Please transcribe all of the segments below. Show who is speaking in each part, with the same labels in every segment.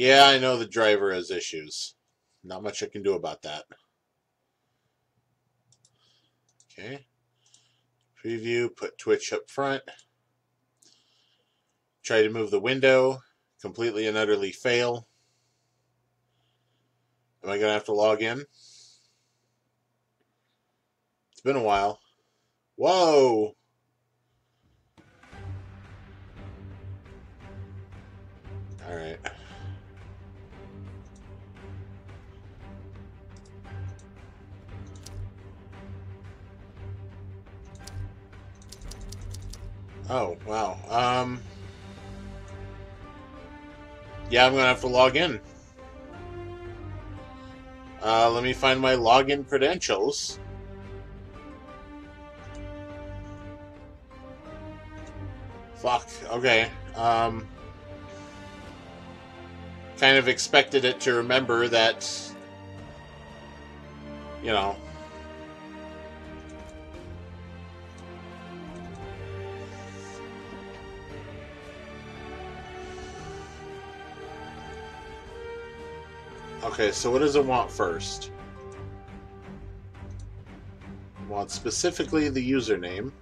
Speaker 1: Yeah, I know the driver has issues. Not much I can do about that. Okay. Preview, put Twitch up front. Try to move the window. Completely and utterly fail. Am I going to have to log in? It's been a while. Whoa! Alright. Oh, wow. Um... Yeah, I'm gonna have to log in. Uh, let me find my login credentials. Fuck, okay. Um, kind of expected it to remember that, you know, Okay, so what does it want first? It wants specifically the username.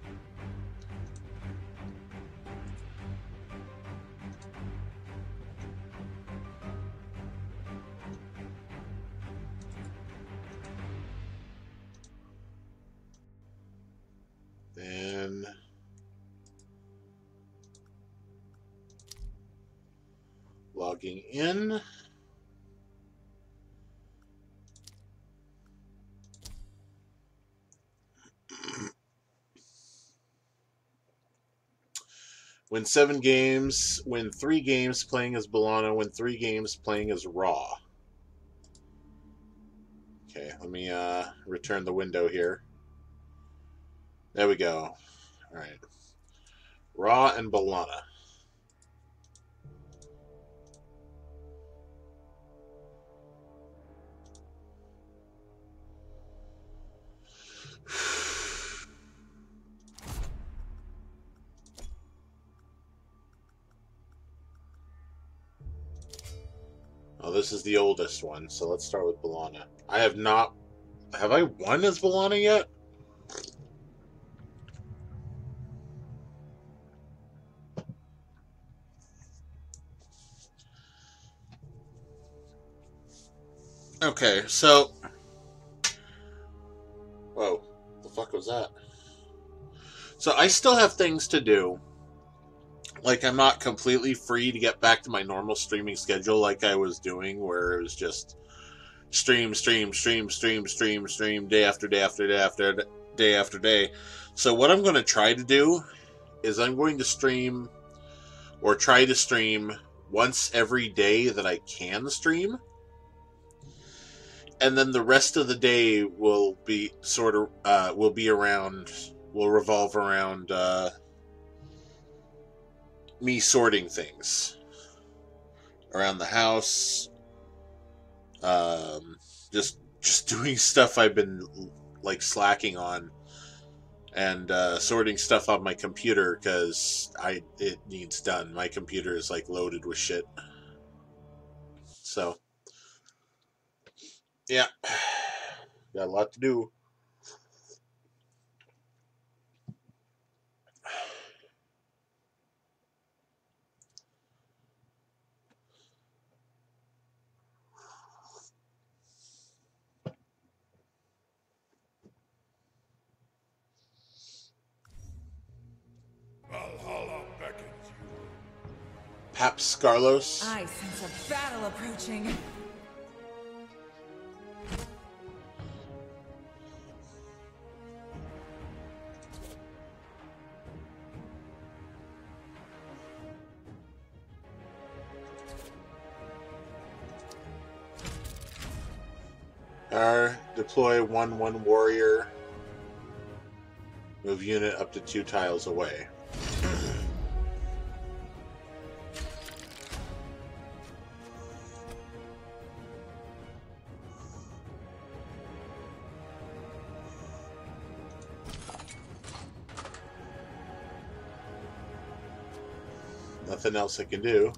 Speaker 1: Win seven games, win three games playing as Bellona, win three games playing as Ra. Okay, let me uh, return the window here. There we go. Alright. Ra and Bellona. This is the oldest one, so let's start with Bellona. I have not... Have I won as Bellona yet? Okay, so... Whoa, the fuck was that? So I still have things to do like I'm not completely free to get back to my normal streaming schedule like I was doing, where it was just stream, stream, stream, stream, stream, stream, day after day after day after day after day. So what I'm going to try to do is I'm going to stream or try to stream once every day that I can stream. And then the rest of the day will be sort of uh, will be around will revolve around uh, me sorting things around the house, um, just just doing stuff I've been like slacking on, and uh, sorting stuff on my computer because I it needs done. My computer is like loaded with shit. So, yeah, got a lot to do. Scarlos.
Speaker 2: I sense a battle approaching.
Speaker 1: R deploy one one warrior. Move unit up to two tiles away. Nothing else I can do.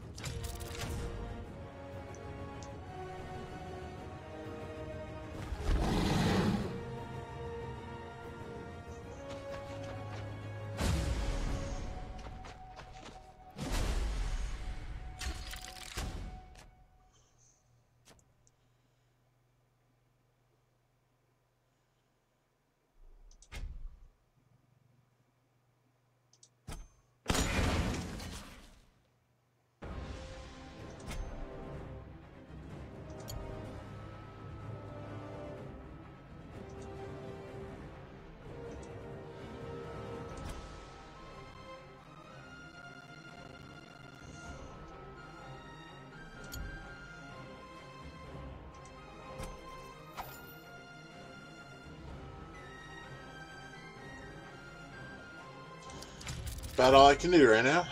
Speaker 1: About all I can do right now.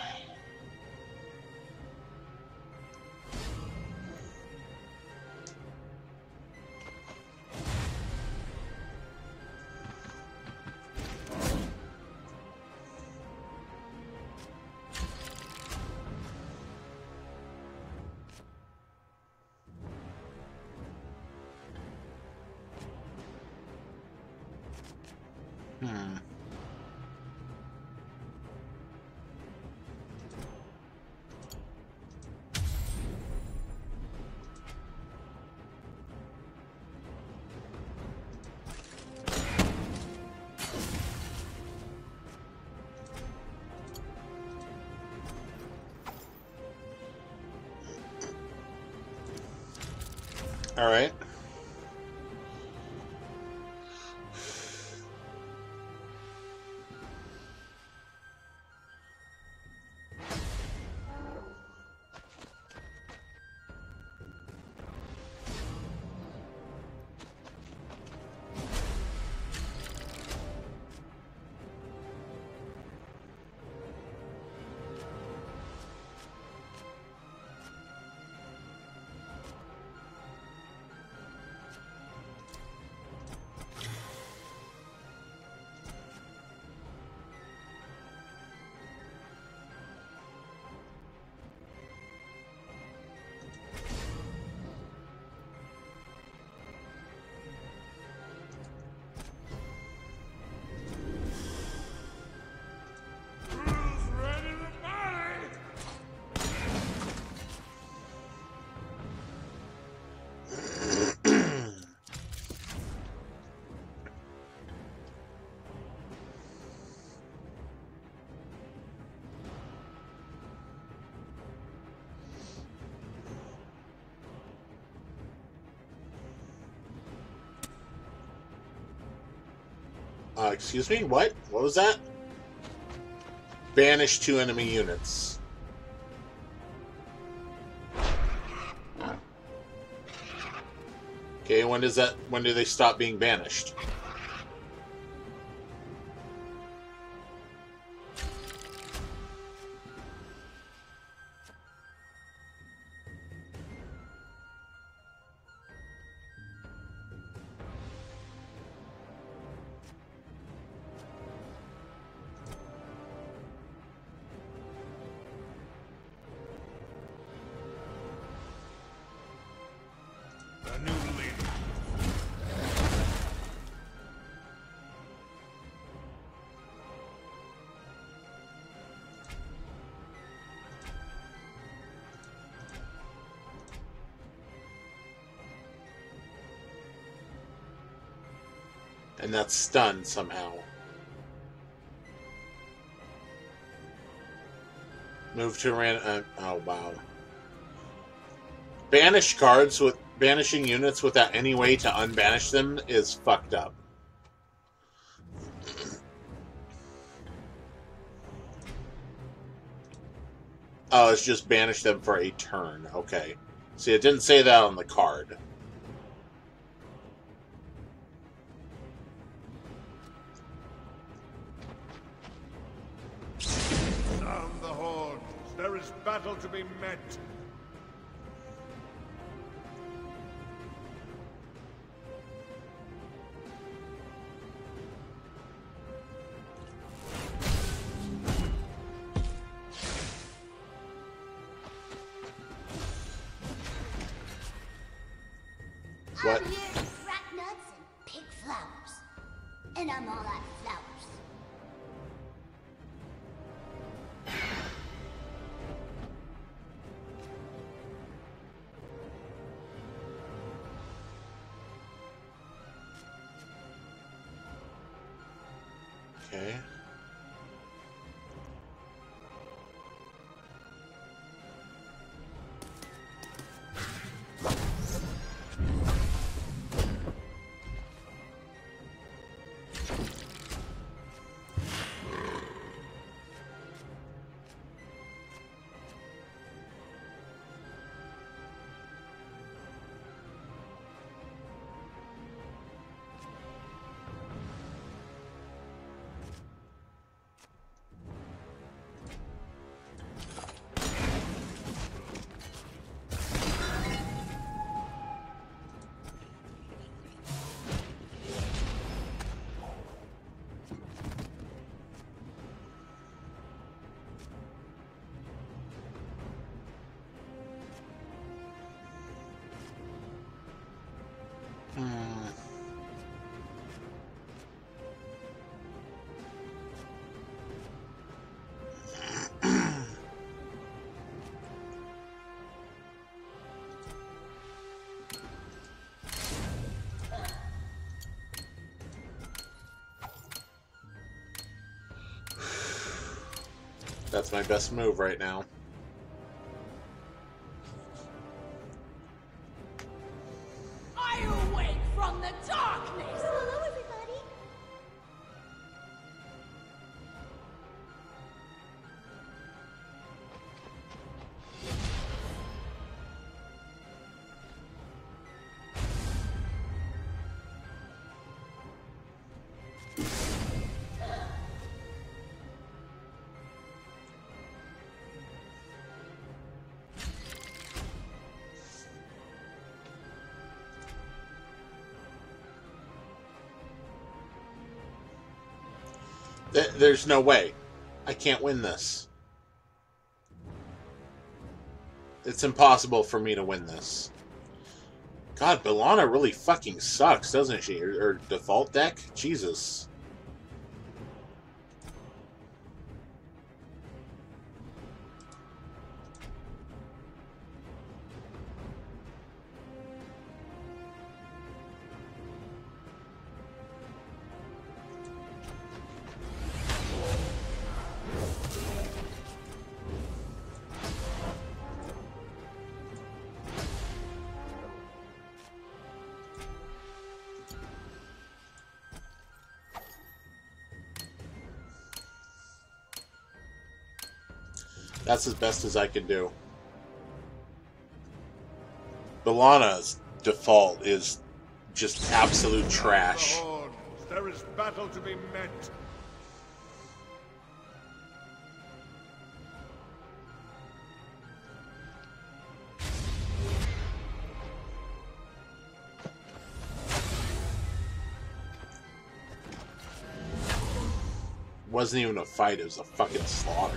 Speaker 1: All right. Uh, excuse me? What? What was that? Banish two enemy units. Okay, when does that when do they stop being banished? And that's stunned somehow. Move to ran. Uh, oh wow. Banish cards with banishing units without any way to unbanish them is fucked up. Oh, it's just banish them for a turn. Okay. See, it didn't say that on the card. That's my best move right now. There's no way. I can't win this. It's impossible for me to win this. God, Bellona really fucking sucks, doesn't she? Her, her default deck? Jesus. That's as best as I can do. Bellona's default is just absolute trash.
Speaker 3: The. There is battle to be met.
Speaker 1: wasn't even a fight, it was a fucking slaughter.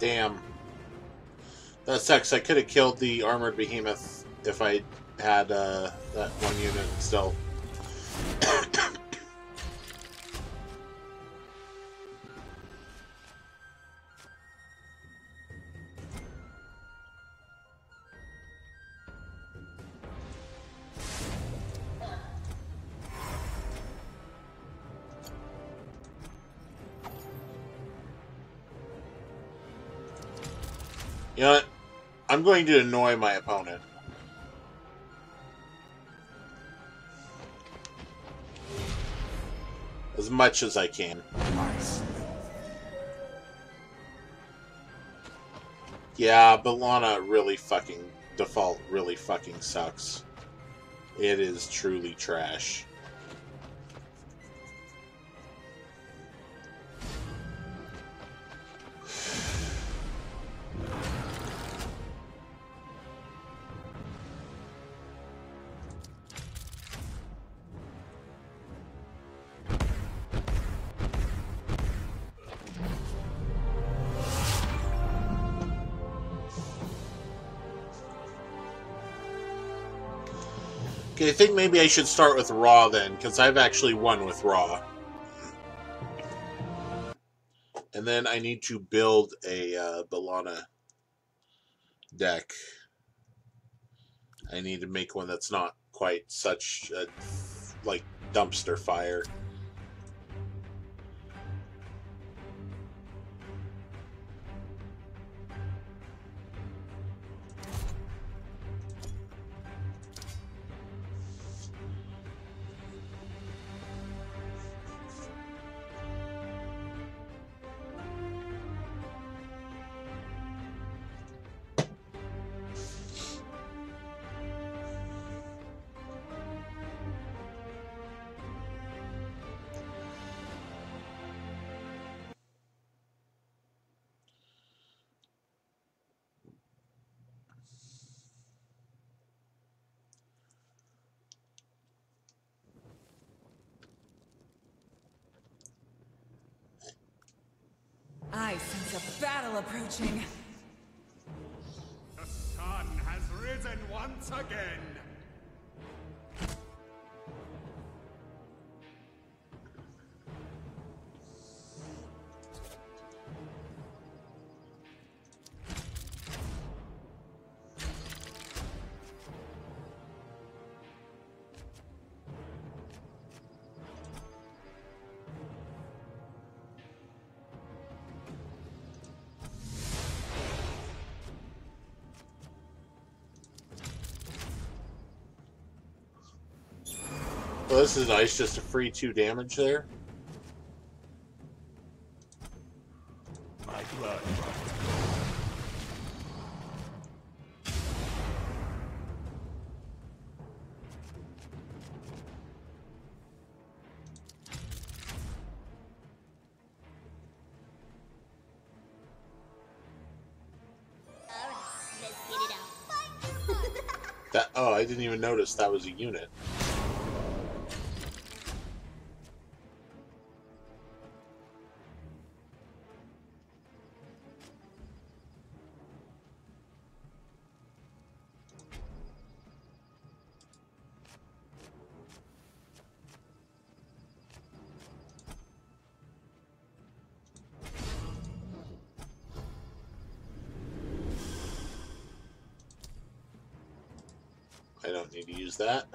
Speaker 1: Damn. That sucks. I could have killed the armored behemoth if I had uh, that one unit still. I'm going to annoy my opponent. As much as I can. Yeah, Bellona really fucking... Default really fucking sucks. It is truly trash. Think maybe I should start with Ra then, because I've actually won with Ra. And then I need to build a uh, deck. I need to make one that's not quite such a like dumpster fire.
Speaker 4: Approaching.
Speaker 1: This is nice, just a free two damage there.
Speaker 3: My blood.
Speaker 5: Alright, let's get it on.
Speaker 1: That oh, I didn't even notice that was a unit. That.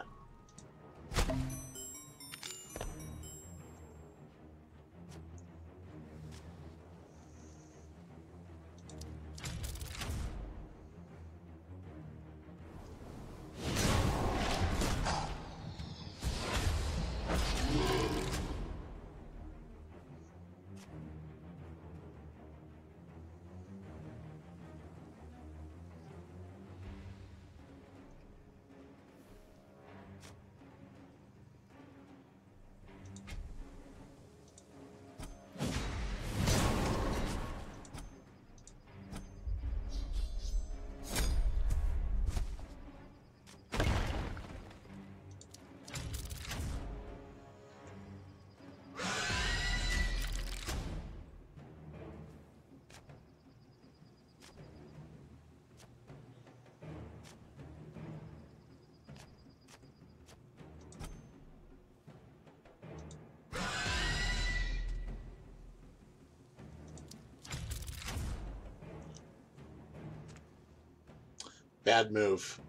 Speaker 1: Bad move.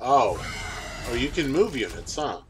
Speaker 1: Oh. Oh, you can move units, huh?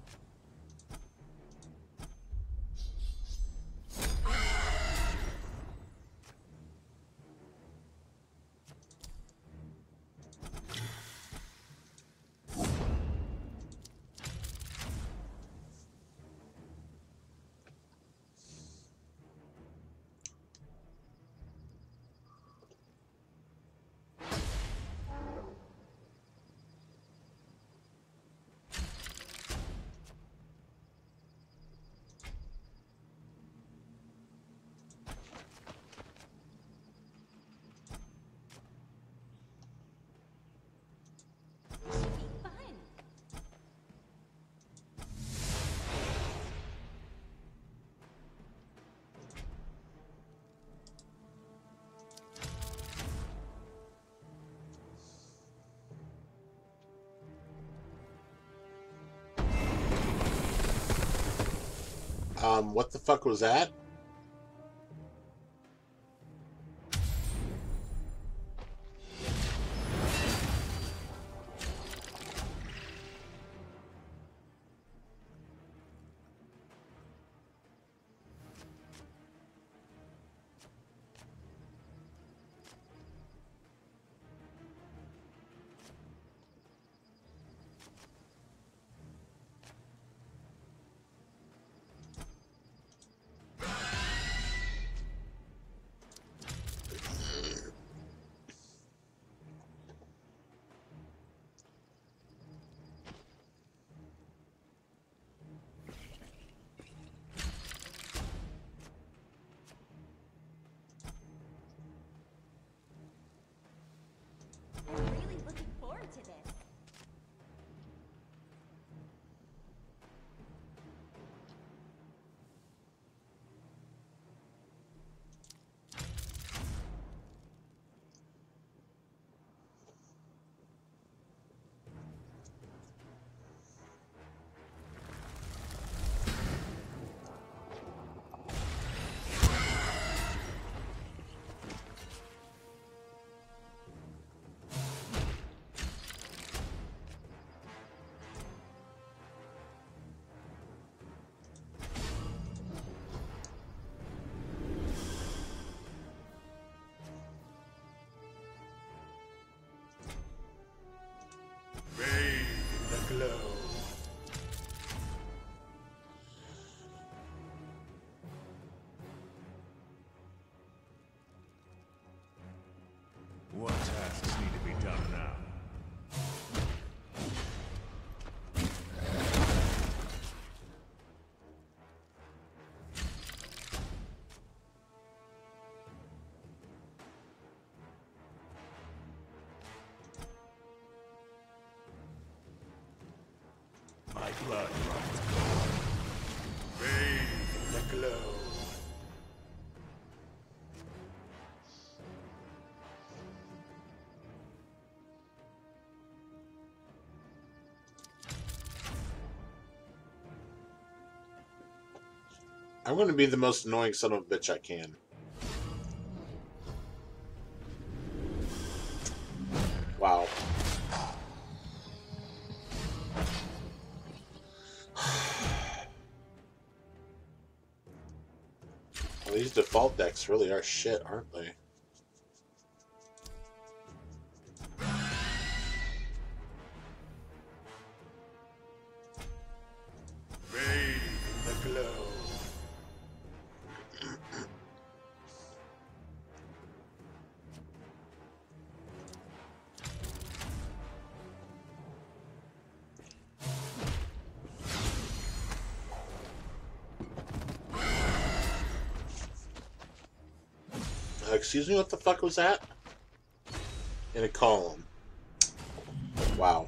Speaker 1: Um, what the fuck was that?
Speaker 3: Blood. Bathe the glow.
Speaker 1: I'm going to be the most annoying son of a bitch I can. Decks really are shit, aren't they? Excuse me, what the fuck was that? In a column. Wow.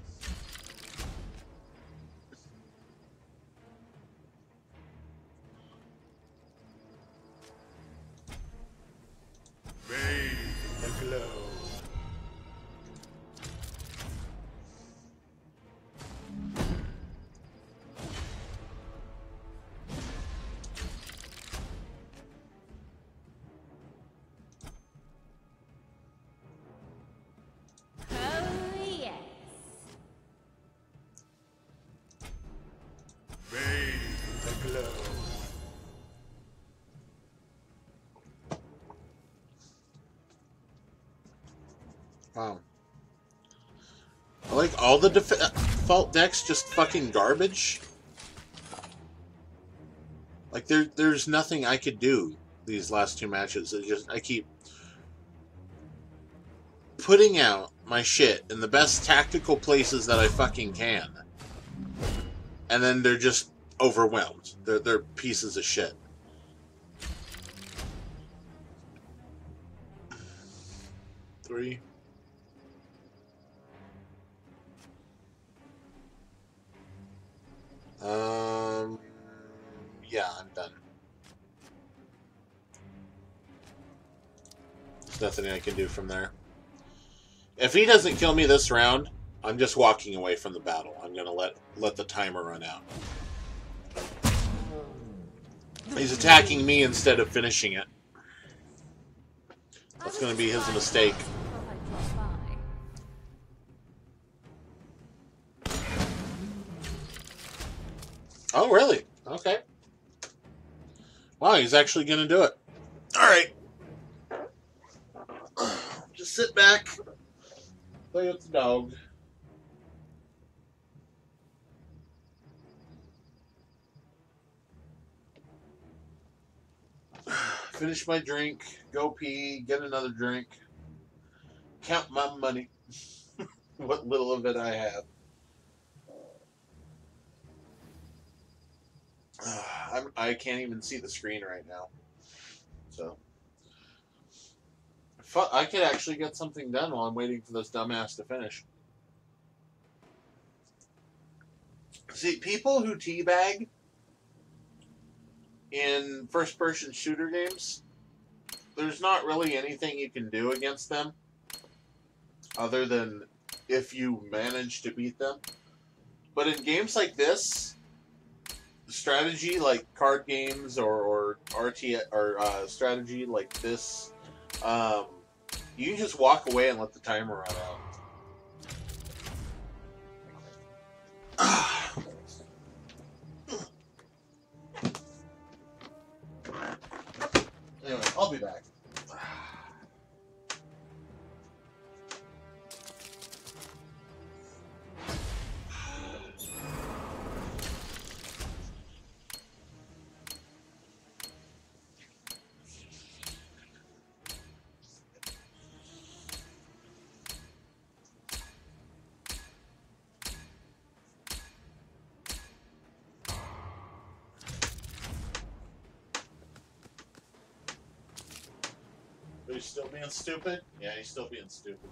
Speaker 1: Wow. I like all the default uh, decks just fucking garbage. Like there, there's nothing I could do these last two matches. It just I keep putting out my shit in the best tactical places that I fucking can, and then they're just overwhelmed. They're they're pieces of shit. I can do from there. If he doesn't kill me this round, I'm just walking away from the battle. I'm gonna let let the timer run out. He's attacking me instead of finishing it. That's going to be his mistake. Oh, really? Okay. Wow, he's actually going to do it. All right. Sit back, play with the dog. Finish my drink, go pee, get another drink, count my money. what little of it I have. I'm, I can't even see the screen right now. So. Fu- I could actually get something done while I'm waiting for this dumbass to finish. See, people who teabag in first person shooter games, there's not really anything you can do against them other than if you manage to beat them. But in games like this, strategy like card games or, or or uh, strategy like this, um, you can just walk away and let the timer run out. stupid? Yeah, he's still being stupid.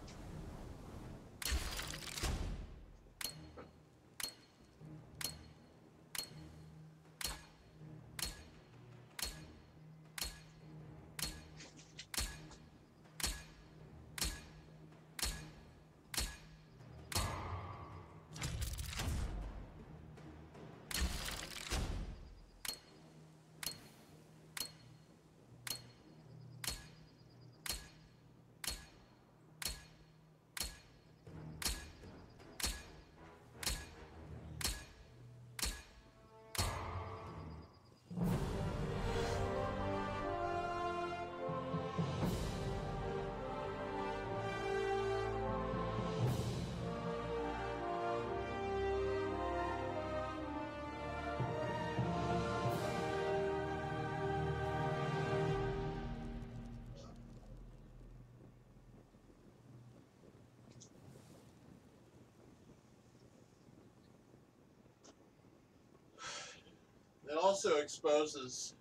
Speaker 1: Also exposes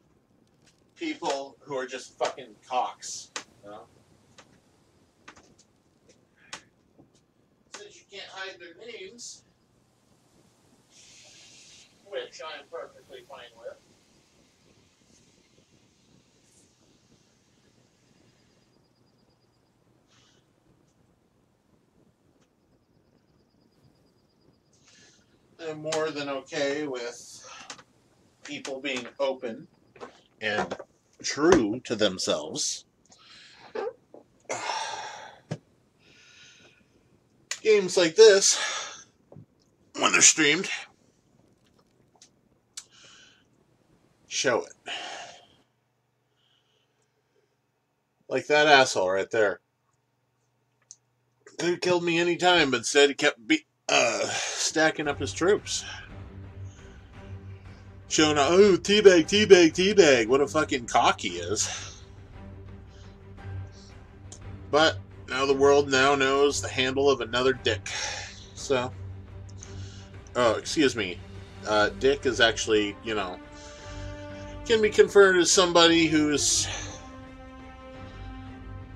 Speaker 1: people who are just fucking cocks. You know? Since you can't hide their names, which I am perfectly fine with. I'm more than okay with people being open and true to themselves. Games like this, when they're streamed, show it. Like that asshole right there. Could have killed me any time, but instead he kept be- uh, stacking up his troops showing out, oh, teabag, teabag, teabag. What a fucking cock he is. But now the world now knows the handle of another dick. So, oh, excuse me. Uh, dick is actually, you know, can be conferred as somebody who's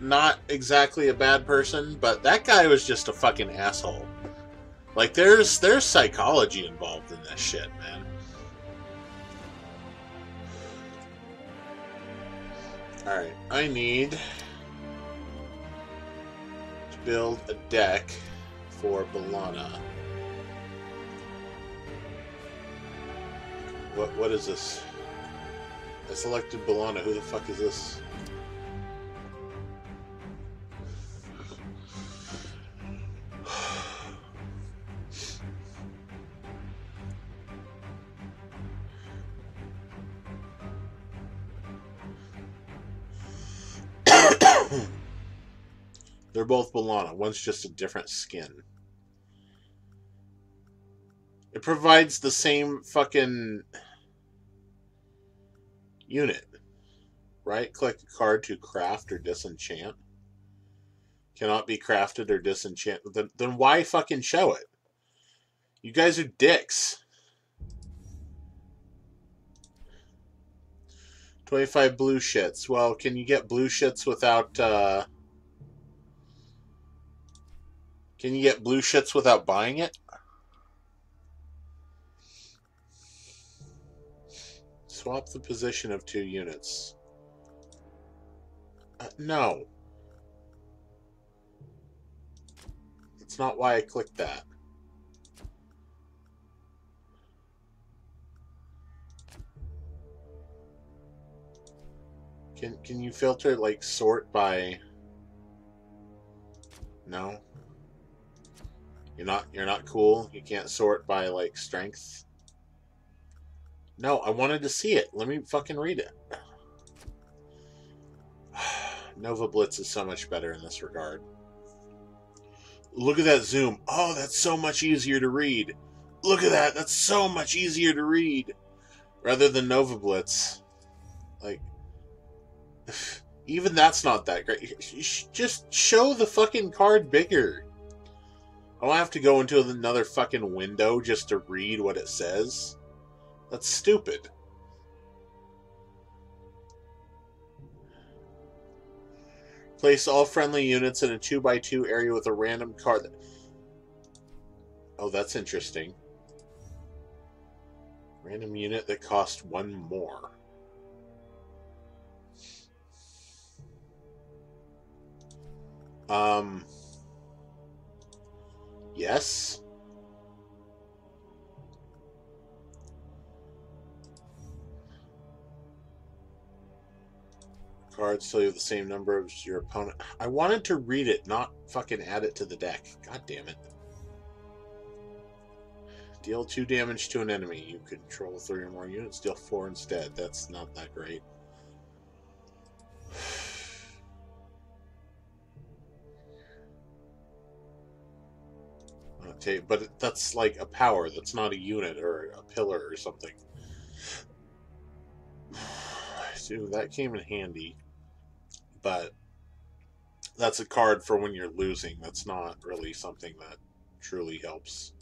Speaker 1: not exactly a bad person, but that guy was just a fucking asshole. Like there's there's psychology involved in this shit, man. Alright, I need to build a deck for Bellona. What what is this? I selected Bellona. Who the fuck is this? They're both Bellona. One's just a different skin. It provides the same fucking unit. Right click a card to craft or disenchant. Cannot be crafted or disenchanted. Then, then why fucking show it? You guys are dicks. 25 blue shits. Well, can you get blue shits without, uh... Can you get blue shits without buying it? Swap the position of two units. Uh, no. That's not why I clicked that. Can can you filter like sort by No. You're not you're not cool. You can't sort by like strength. No, I wanted to see it. Let me fucking read it. Nova Blitz is so much better in this regard. Look at that zoom. Oh, that's so much easier to read. Look at that. That's so much easier to read. Rather than Nova Blitz. Like, even that's not that great. Just show the fucking card bigger. I don't have to go into another fucking window just to read what it says. That's stupid. Place all friendly units in a 2x2 area with a random card. That... Oh, that's interesting. Random unit that costs one more. Um. Yes. cards so you the same number as your opponent. I wanted to read it, not fucking add it to the deck. God damn it. Deal 2 damage to an enemy. You control 3 or more units. Deal 4 instead. That's not that great. Okay, but that's like a power. That's not a unit or a pillar or something. Dude, that came in handy but that's a card for when you're losing. That's not really something that truly helps.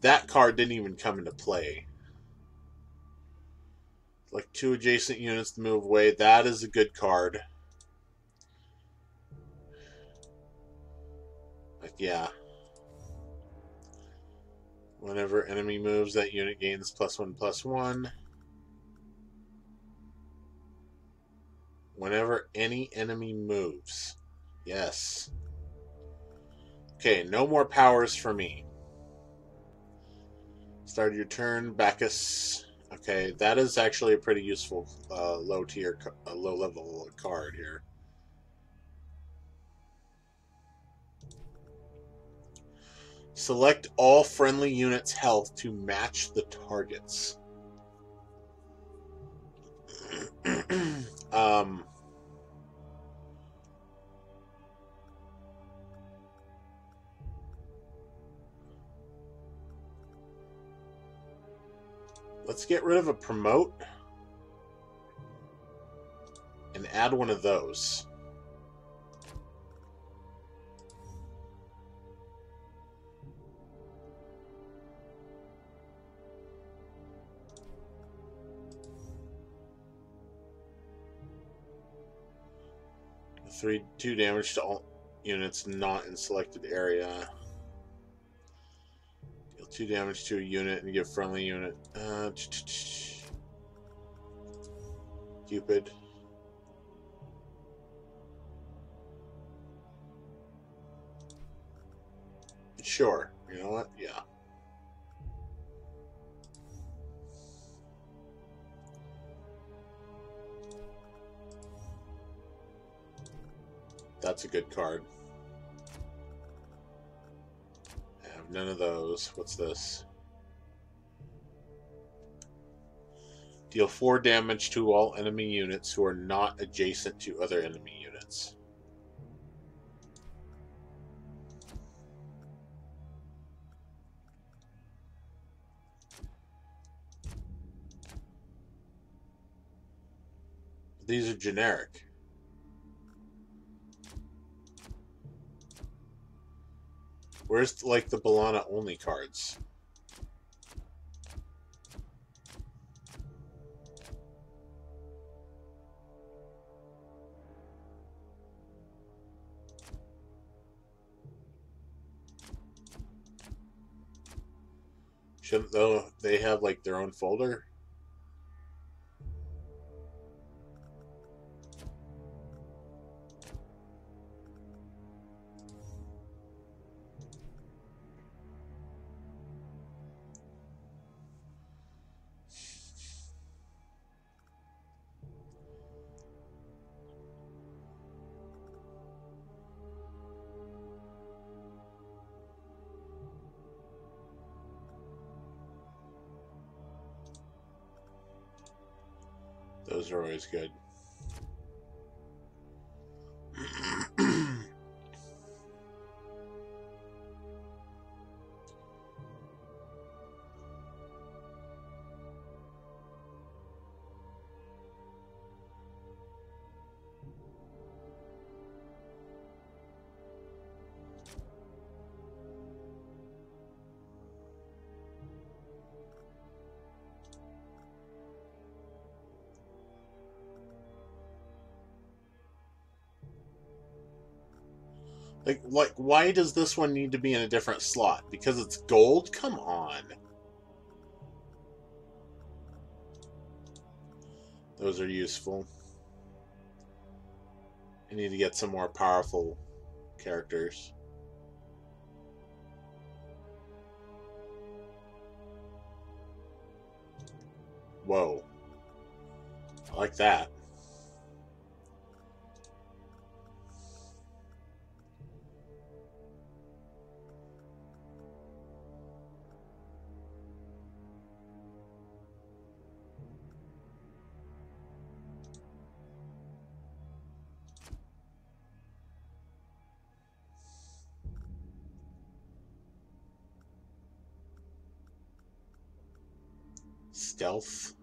Speaker 1: That card didn't even come into play. Like two adjacent units to move away. That is a good card. Yeah. Whenever enemy moves, that unit gains plus one, plus one. whenever any enemy moves. Yes. Okay, no more powers for me. Start your turn, Bacchus. Okay, that is actually a pretty useful uh, low tier, uh, low level card here. Select all friendly units' health to match the target's. um, Let's get rid of a promote and add one of those. Three, two damage to all units not in selected area two damage to a unit and give friendly unit. Uh, Cupid. Sure. You know what? Yeah. That's a good card. I have none of those. What's this? Deal 4 damage to all enemy units who are not adjacent to other enemy units. These are generic. Where's like the Bellona only cards? Shouldn't though they have like their own folder? Always good. Like, like, why does this one need to be in a different slot? Because it's gold? Come on. Those are useful. I need to get some more powerful characters. Whoa. I like that. Stealth.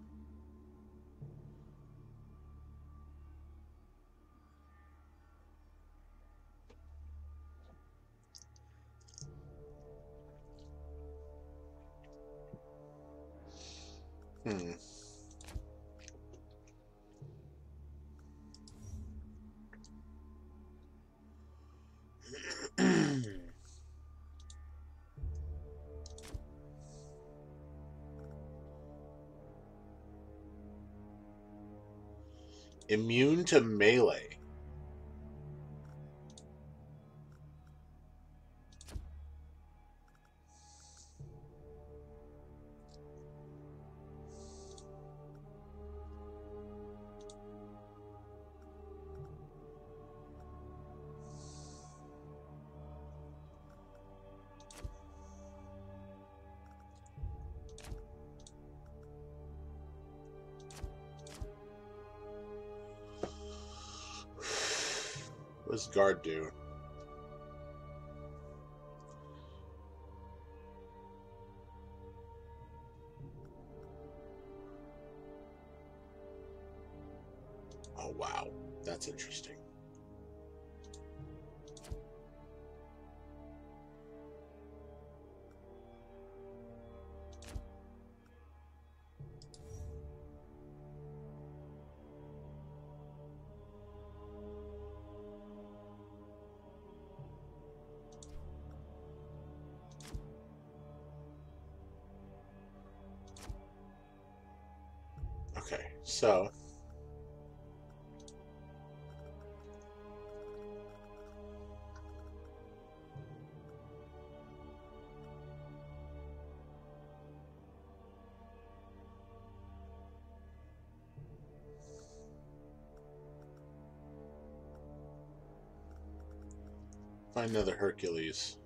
Speaker 1: Immune to melee. Guard do? So Find another Hercules.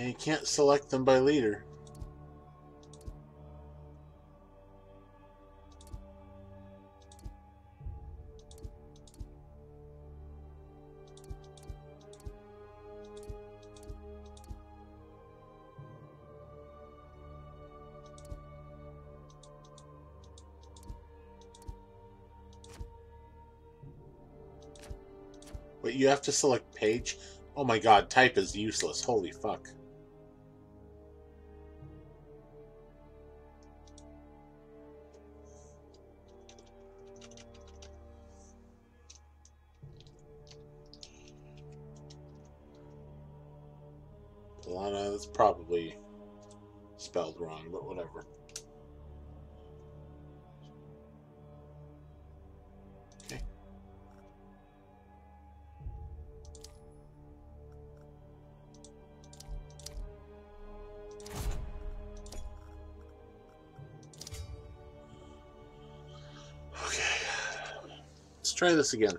Speaker 1: Yeah, you can't select them by leader. But you have to select page. Oh my god, type is useless. Holy fuck. Try this again.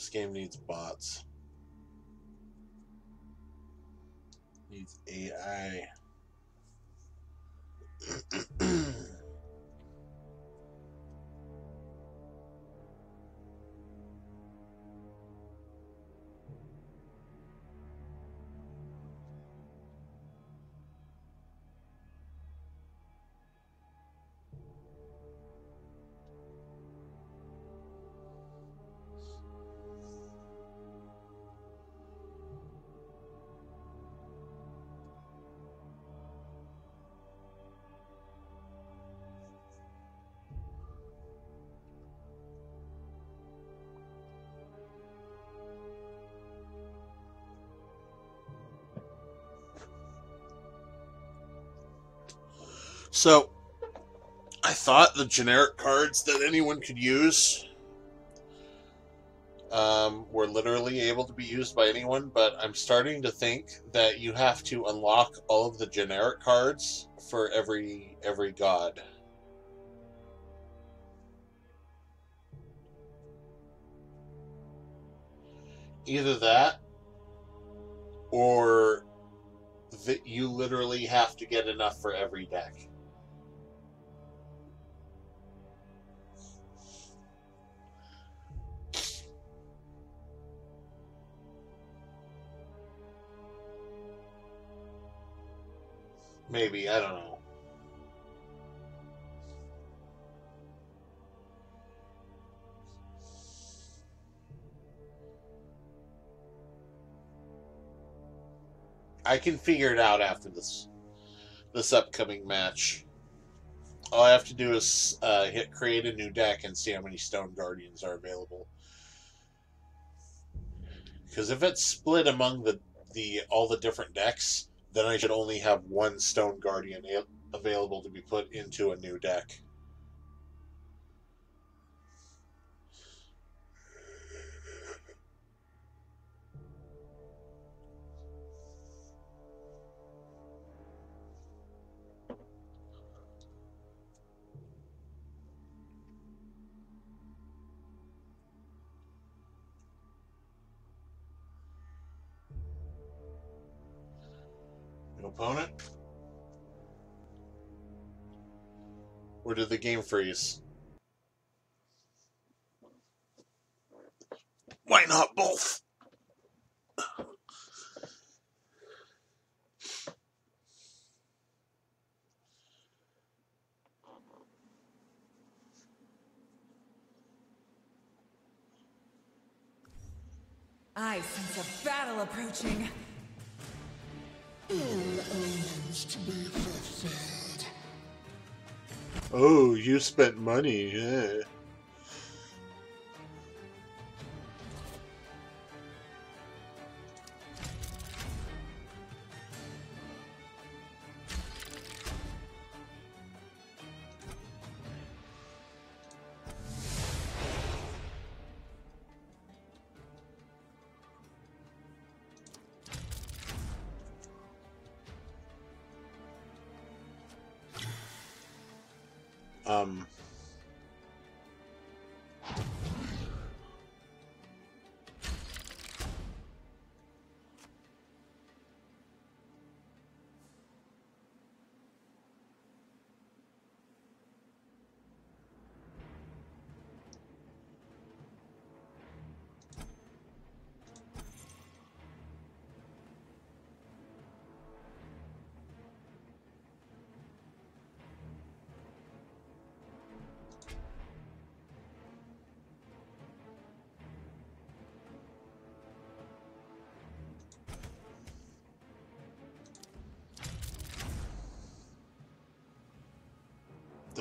Speaker 1: This game needs bots. Needs AI. So, I thought the generic cards that anyone could use um, were literally able to be used by anyone, but I'm starting to think that you have to unlock all of the generic cards for every every god. Either that, or that you literally have to get enough for every deck. Maybe, I don't know. I can figure it out after this this upcoming match. All I have to do is uh, hit create a new deck and see how many Stone Guardians are available. Because if it's split among the the all the different decks, then I should only have one Stone Guardian available to be put into a new deck. Opponent? Or did the game freeze? Why not both?
Speaker 4: I sense a battle approaching.
Speaker 1: Spent money, yeah.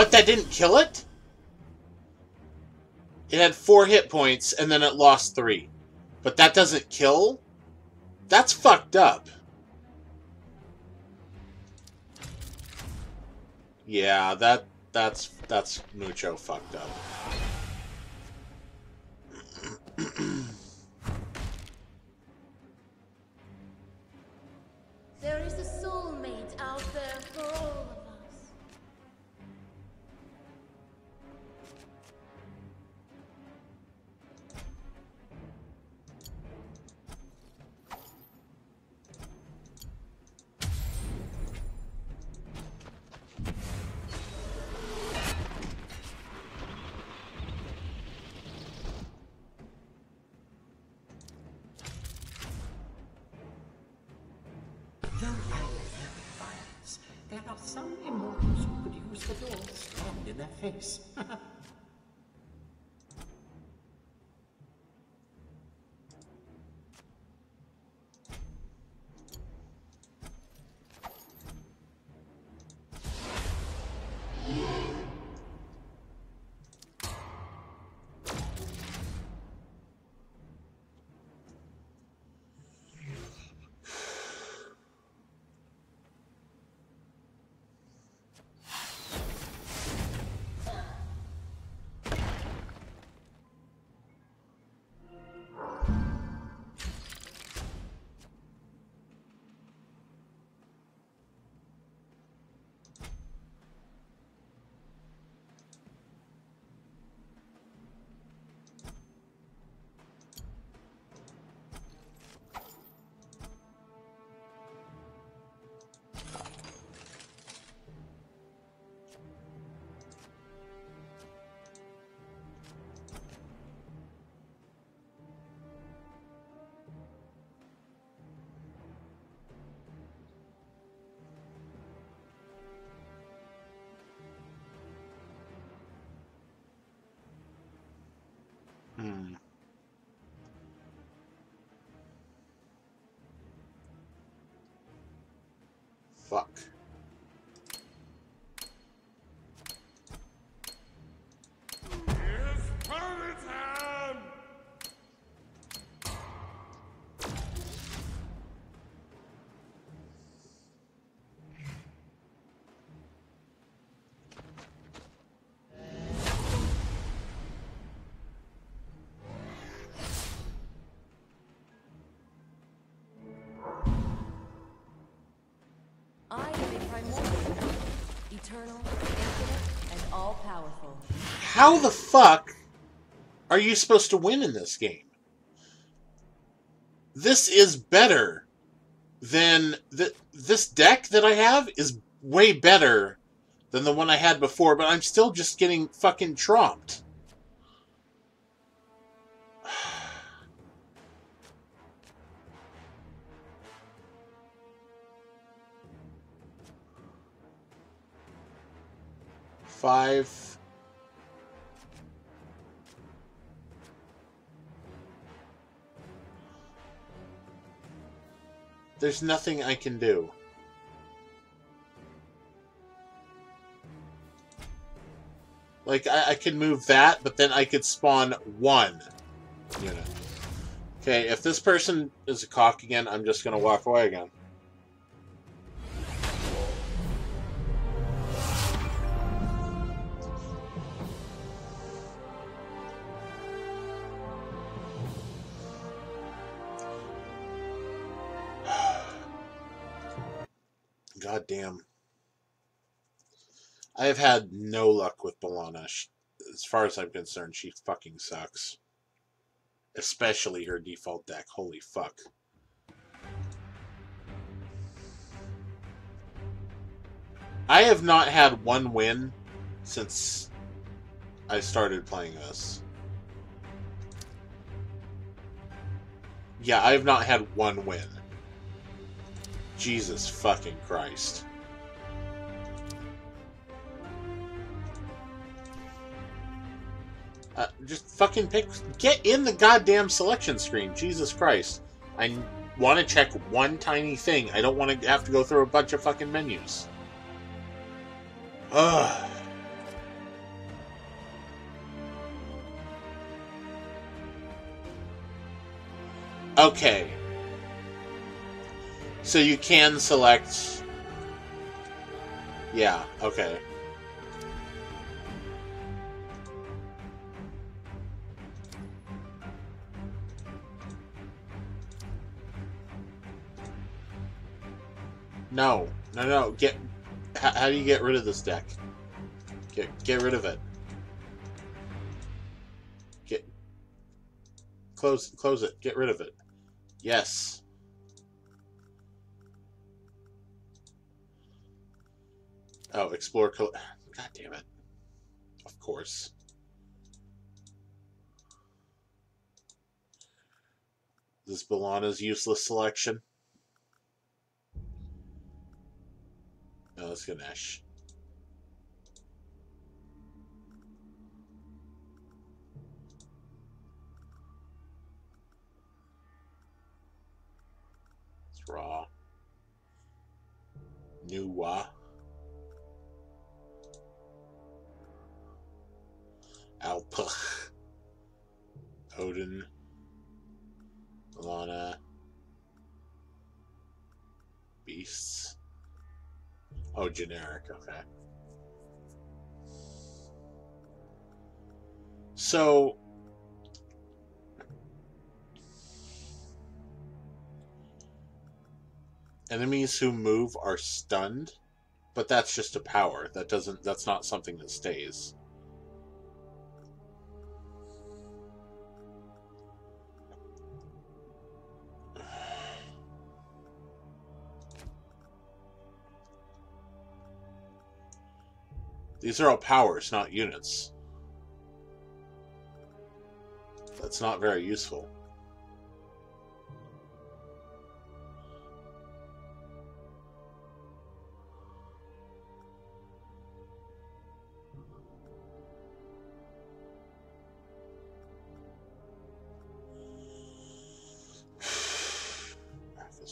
Speaker 1: What? That didn't kill it? It had four hit points and then it lost three. But that doesn't kill? That's fucked up. Yeah, that that's that's mucho fucked up. Hmm. Fuck.
Speaker 4: Eternal, infinite, and all-powerful.
Speaker 1: How the fuck are you supposed to win in this game? This is better than the, this deck that I have is way better than the one I had before, but I'm still just getting fucking tromped. Five. There's nothing I can do. Like, I, I can move that, but then I could spawn one unit. Okay, if this person is a cock again, I'm just gonna walk away again. Damn. I have had no luck with Bellona. Sh- As far as I'm concerned, she fucking sucks. Especially her default deck. Holy fuck. I have not had one win since I started playing this. Yeah, I have not had one win. Jesus fucking Christ. Uh, just fucking pick. Get in the goddamn selection screen. Jesus Christ. I want to check one tiny thing. I don't want to have to go through a bunch of fucking menus. Ugh. Okay. So you can select. Yeah, okay. No, no, no. Get. How, do you get rid of this deck? Get get rid of it. Get. Close close it. Get rid of it. Yes. Oh, explore. God damn it. Of course. This Bellona's useless selection. No, let's go Nash. It's Ra. Nu Wa. Alpha. Odin. Lana. Beasts. Oh, generic. Okay. So. Enemies who move are stunned, but that's just a power. That doesn't. That's not something that stays. These are all powers, not units. That's not very useful. Alpha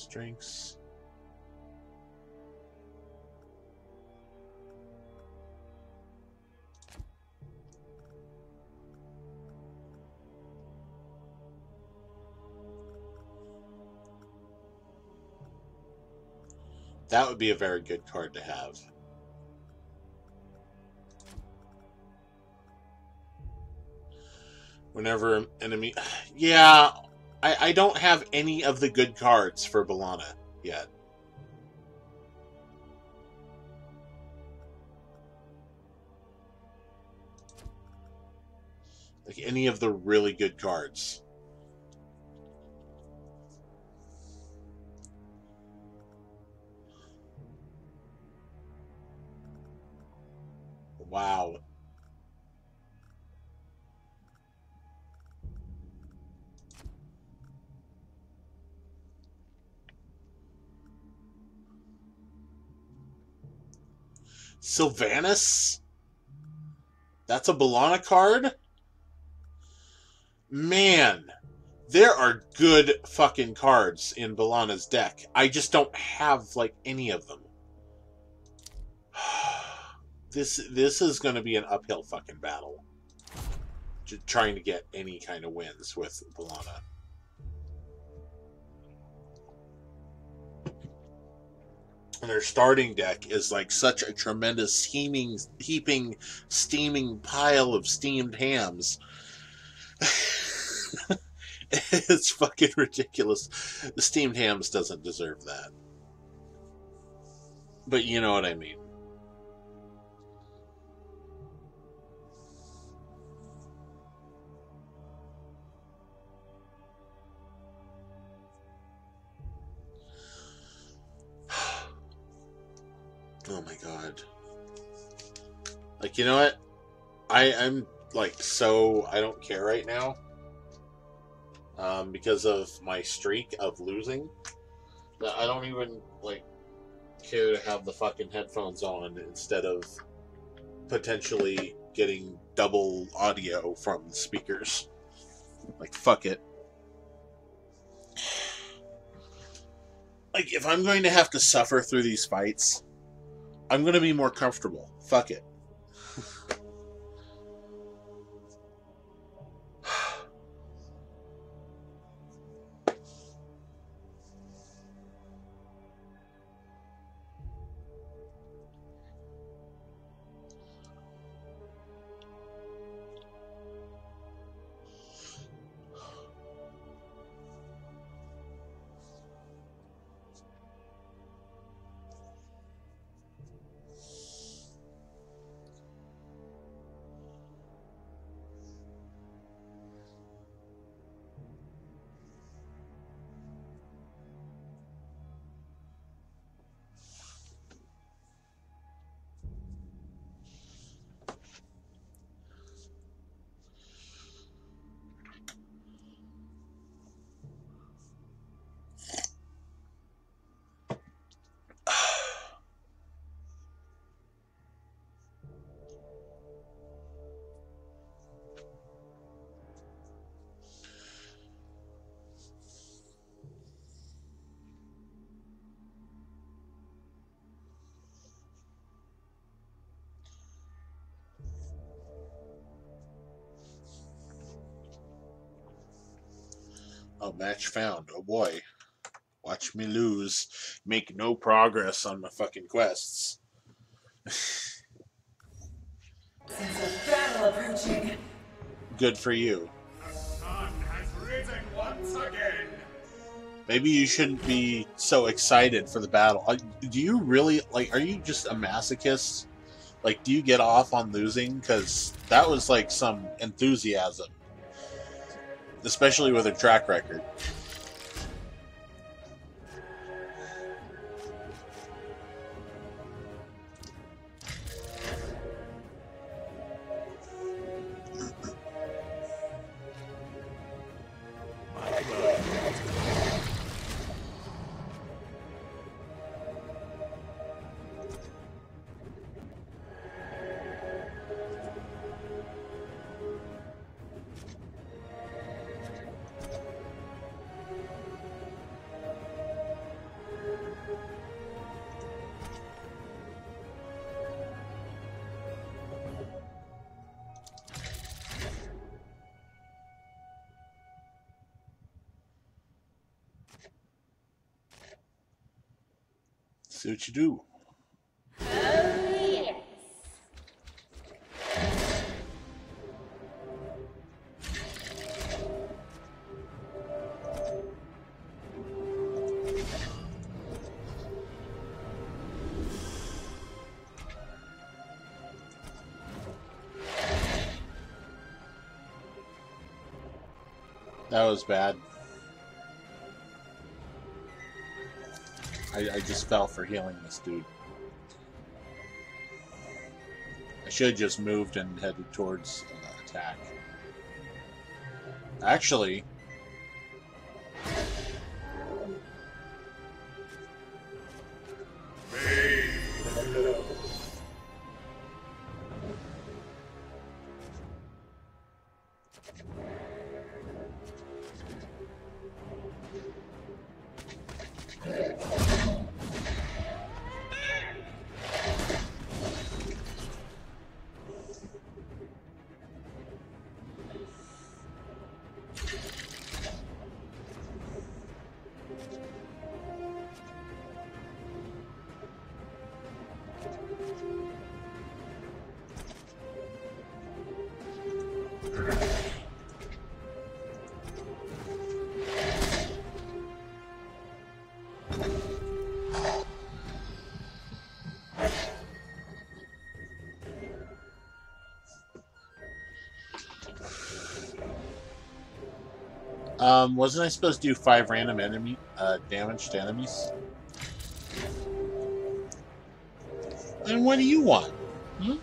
Speaker 1: That would be a very good card to have. Whenever enemy. Yeah, I, I don't have any of the good cards for Bellona yet. Like any of the really good cards. Wow. Sylvanus? That's a Bellona card? Man, there are good fucking cards in Bellona's deck. I just don't have like any of them. This this is going to be an uphill fucking battle. Trying to get any kind of wins with Bellona. And their starting deck is like such a tremendous heaping, heaping, steaming pile of steamed hams. it's fucking ridiculous. The steamed hams doesn't deserve that. But you know what I mean. Oh my god. Like you know what? I I'm like so I don't care right now. Um, because of my streak of losing. That I don't even like care to have the fucking headphones on instead of potentially getting double audio from the speakers. Like fuck it. Like if I'm going to have to suffer through these fights, I'm gonna be more comfortable. Fuck it. Oh, match found. Oh boy. Watch me lose. Make no progress on my fucking quests.
Speaker 4: Sense of battle approaching.
Speaker 1: Good for you.
Speaker 3: The sun has risen once again.
Speaker 1: Maybe you shouldn't be so excited for the battle. Do you really like? Are you just a masochist? Like, do you get off on losing? Because that was like some enthusiasm, especially with a track record. What you do. That was bad. I, I just fell for healing this dude. I should have just moved and headed towards uh, attack. Actually, um, wasn't I supposed to do five random enemy uh, damage to enemies? And what do you want? Hmm?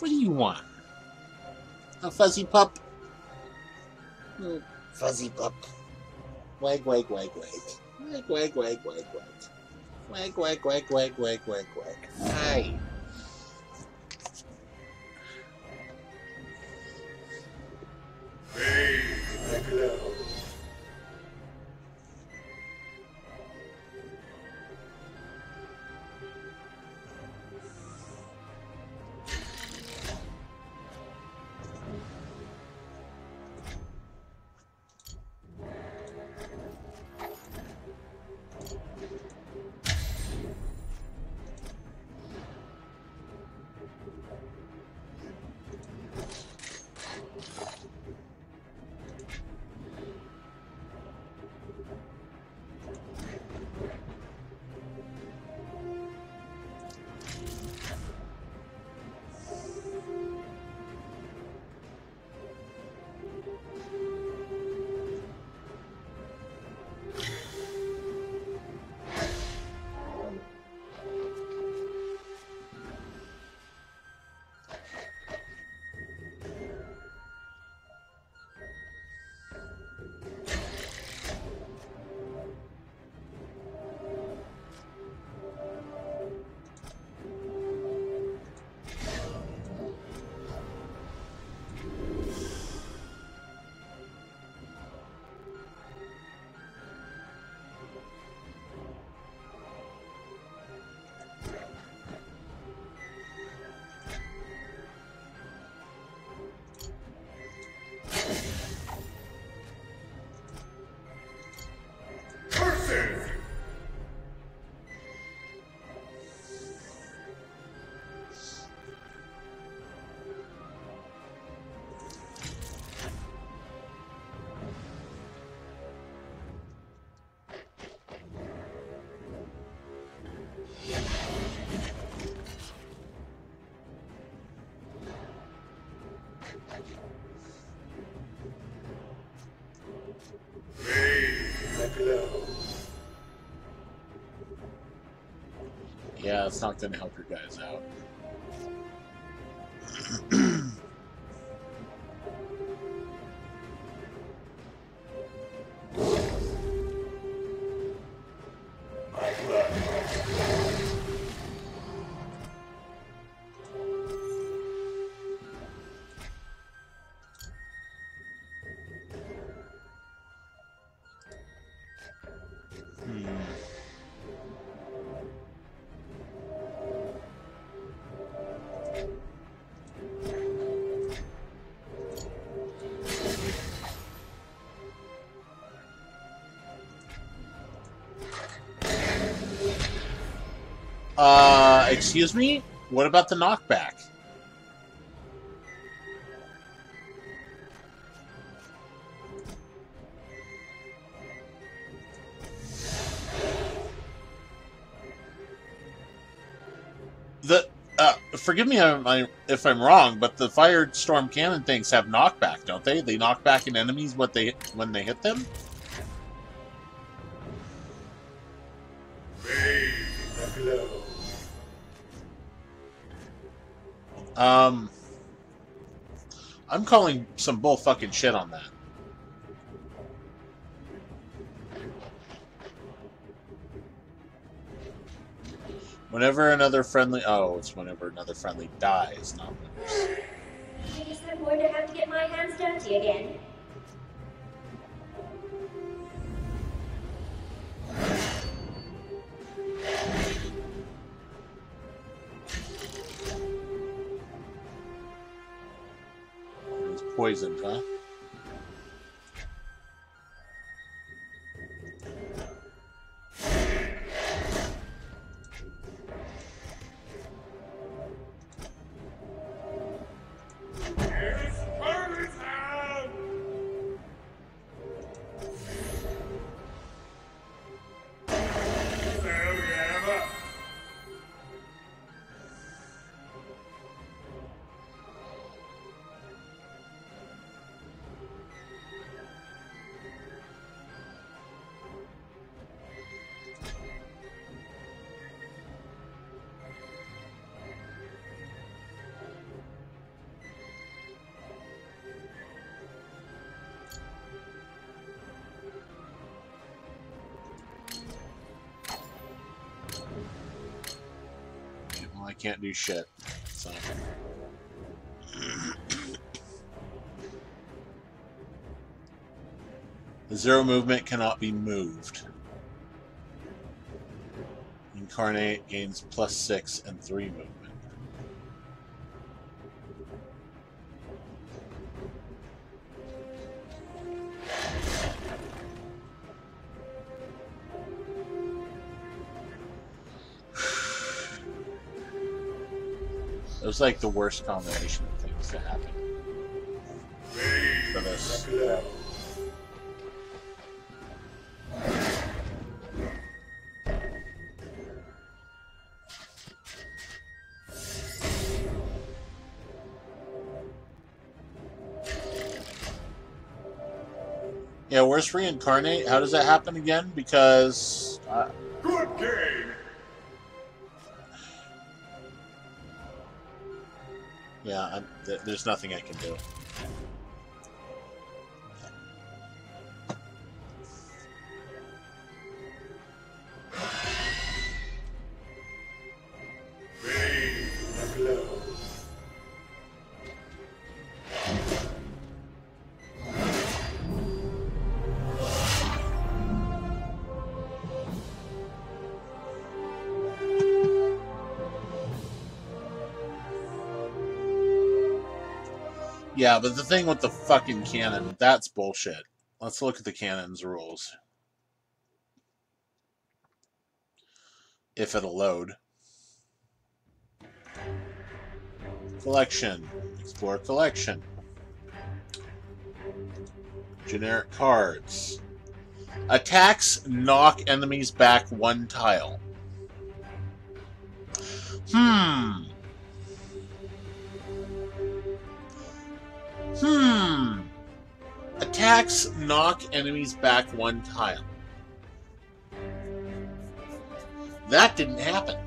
Speaker 1: What do you want? A fuzzy pup? Hmm, Fuzzy pup. Wag, wag, wag, wag. Wag, wag, wag, wag, wag. Wag, wag, wag, wag, wag, wag, wag. Not going to help your guys out. Excuse me? What about the knockback? The uh, forgive me if I'm- wrong, but the firestorm cannon things have knockback, don't they? They knock back in enemies what they when they hit them. Um, I'm calling some bull fucking shit on that. Whenever another friendly, oh, it's whenever another friendly dies, not when.
Speaker 6: I guess I'm going to have to get my hands dirty again.
Speaker 1: Can't do shit. So. The zero movement cannot be moved. Incarnate gains plus six and three movement. Like the worst combination of things to happen for this. Yeah, where's reincarnate? How does that happen again? Because th- there's nothing I can do. Yeah, but the thing with the fucking cannon, that's bullshit. Let's look at the cannon's rules. If it'll load. Collection. Explore collection. Generic cards. Attacks knock enemies back one tile. Hmm. Hmm. Attacks knock enemies back one tile. That didn't happen.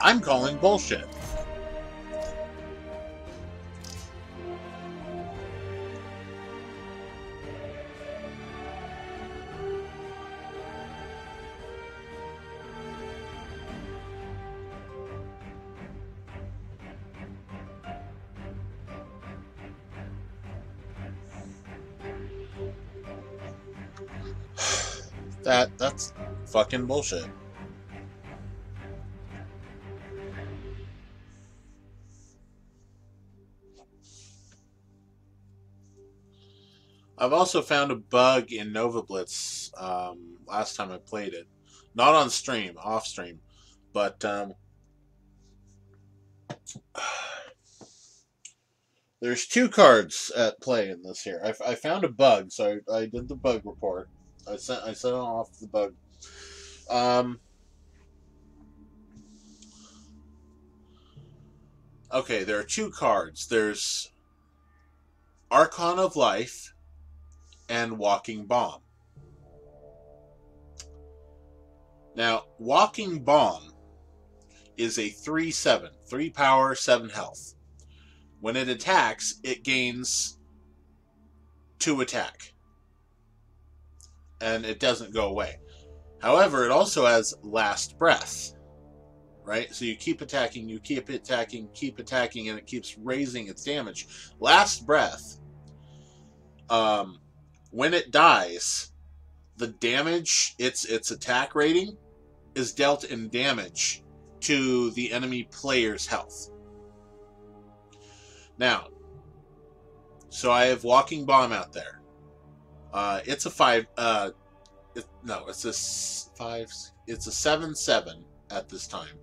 Speaker 1: I'm calling bullshit. Fucking bullshit. I've also found a bug in Nova Blitz um, last time I played it. Not on stream, off stream. But um, there's two cards at play in this here. I, I found a bug, so I, I did the bug report. I sent I sent off the bug. Um, okay, there are two cards. There's Archon of Life and Walking Bomb. Now, Walking Bomb is a 3 7, 3 power, 7 health. When it attacks, it gains 2 attack. And it doesn't go away. However, it also has Last Breath. Right? So you keep attacking, you keep attacking, keep attacking, and it keeps raising its damage. Last Breath um, when it dies, the damage its its attack rating is dealt in damage to the enemy player's health. Now, so I have Walking Bomb out there. Uh, it's a five. Uh, it, no, it's a five. It's a seven seven at this time.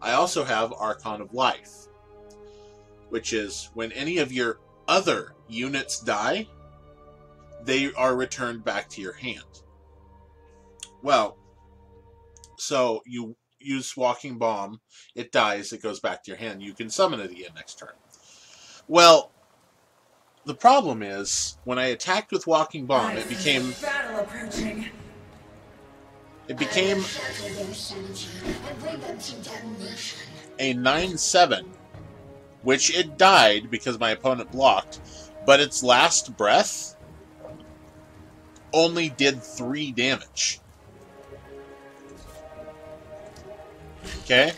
Speaker 1: I also have Archon of Life, which is when any of your other units die, they are returned back to your hand. Well, so you use Walking Bomb, it dies, it goes back to your hand. You can summon it again next turn. Well, the problem is when I attacked with Walking Bomb, it became
Speaker 4: battle approaching.
Speaker 1: it became a 9-7, which it died because my opponent blocked, but its last breath only did 3 damage. Okay?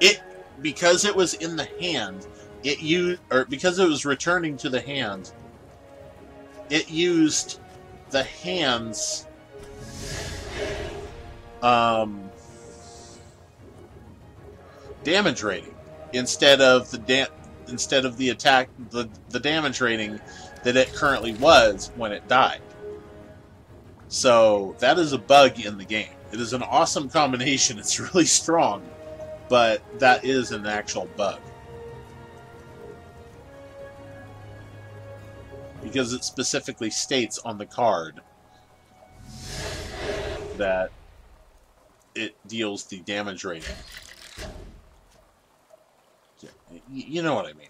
Speaker 1: It because it was in the hand, it used or because it was returning to the hand, it used the hands um damage rating instead of the da- instead of the attack the, the damage rating that it currently was when it died. So that is a bug in the game. It is an awesome combination. It's really strong, but that is an actual bug. Because it specifically states on the card that it deals the damage rating. Yeah, You know what I mean.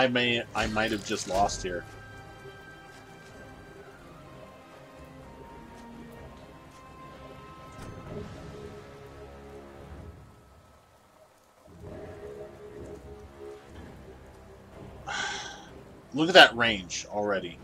Speaker 1: I may I might have just lost here. Look at that range already.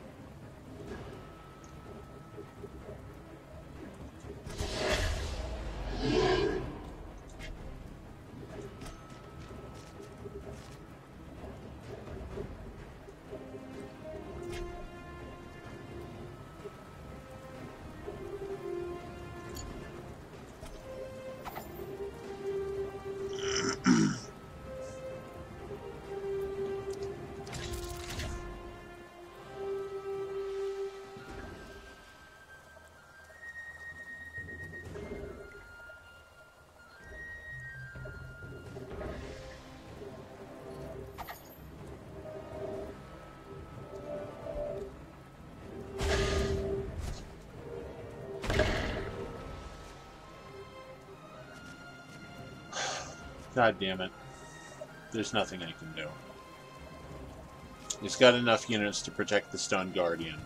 Speaker 1: God damn it. There's nothing I can do. He's got enough units to protect the Stone Guardian.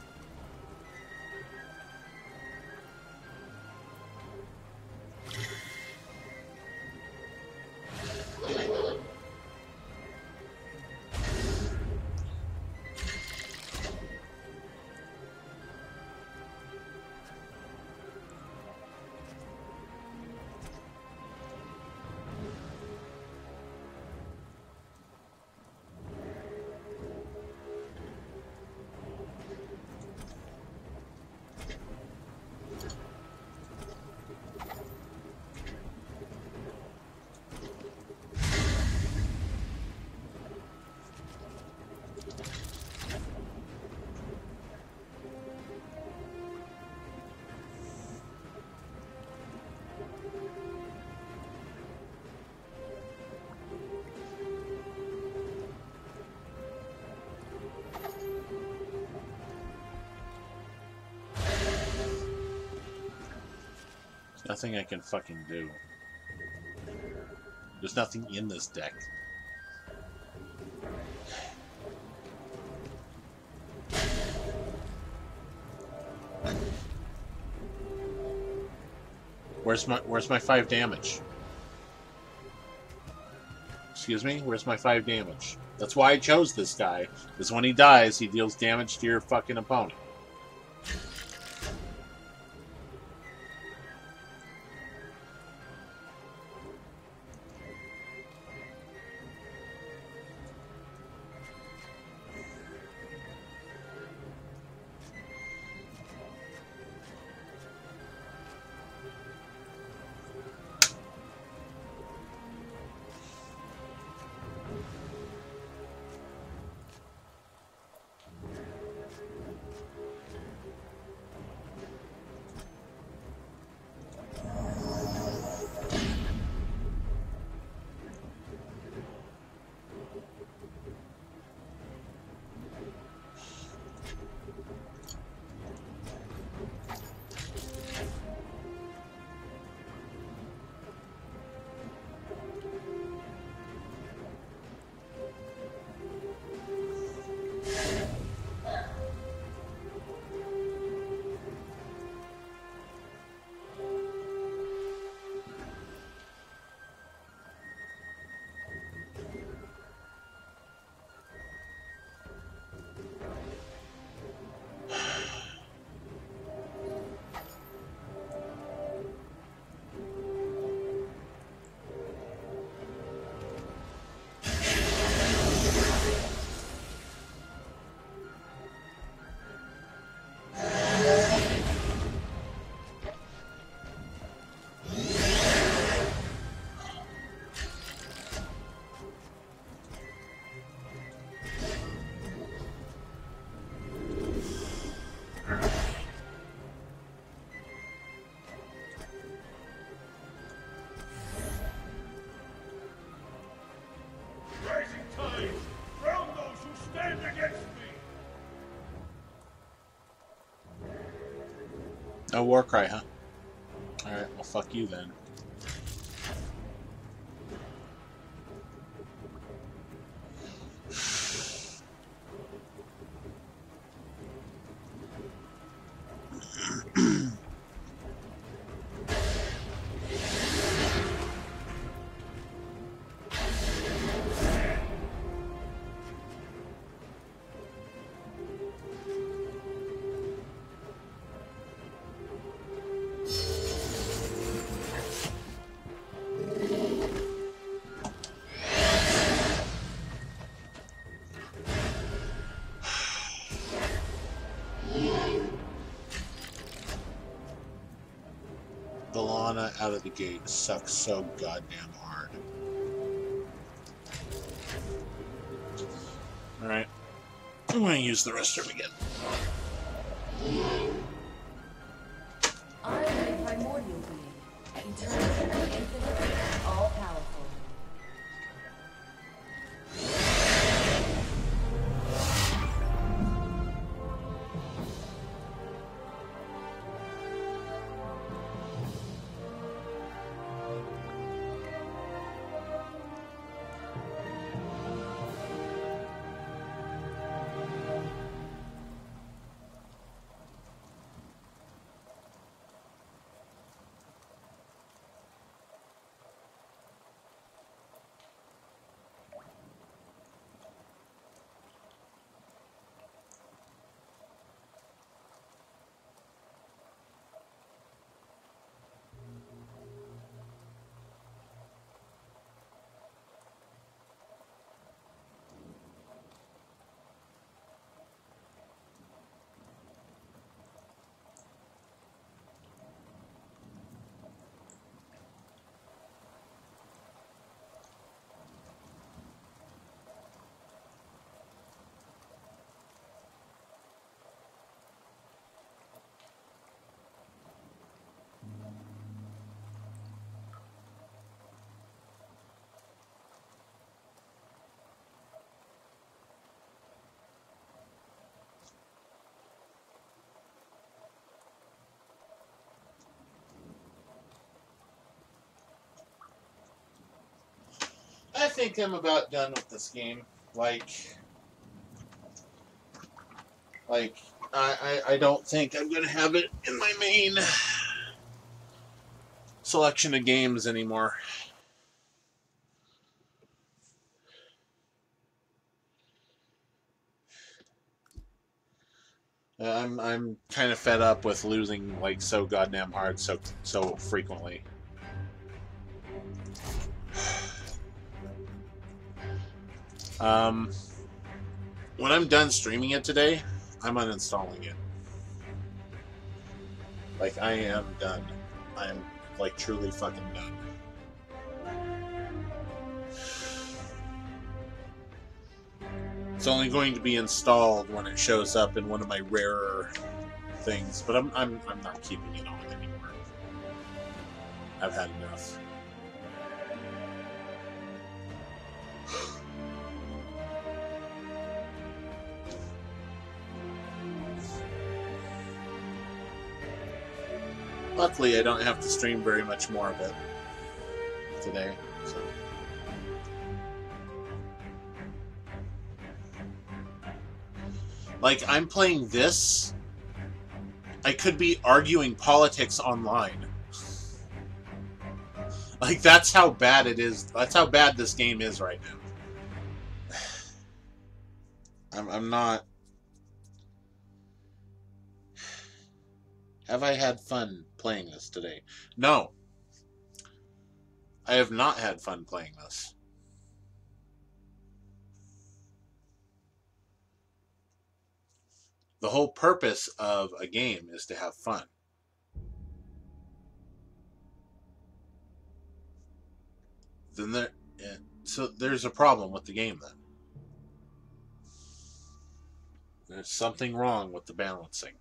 Speaker 1: Nothing I can fucking do. There's nothing in this deck. Where's my where's my five damage? Excuse me? Where's my five damage? That's why I chose this guy. Because when he dies, he deals damage to your fucking opponent. War cry, huh? Alright, well fuck you then. Out of the gate sucks so goddamn hard. Alright. I'm gonna use the restroom again. Think I'm about done with this game. Like, like I, I, I don't think I'm gonna have it in my main selection of games anymore. Uh, I'm I'm kind of fed up with losing like so goddamn hard so so frequently. Um, when I'm done streaming it today, I'm uninstalling it. Like I am done. I am like truly fucking done. It's only going to be installed when it shows up in one of my rarer things, but I'm I'm I'm not keeping it on anymore. I've had enough. Luckily, I don't have to stream very much more of it today. So. Like, I'm playing this. I could be arguing politics online. Like, that's how bad it is. That's how bad this game is right now. I'm, I'm not. Have I had fun playing this today? No. I have not had fun playing this. The whole purpose of a game is to have fun. Then there, eh, so there's a problem with the game then. There's something wrong with the balancing.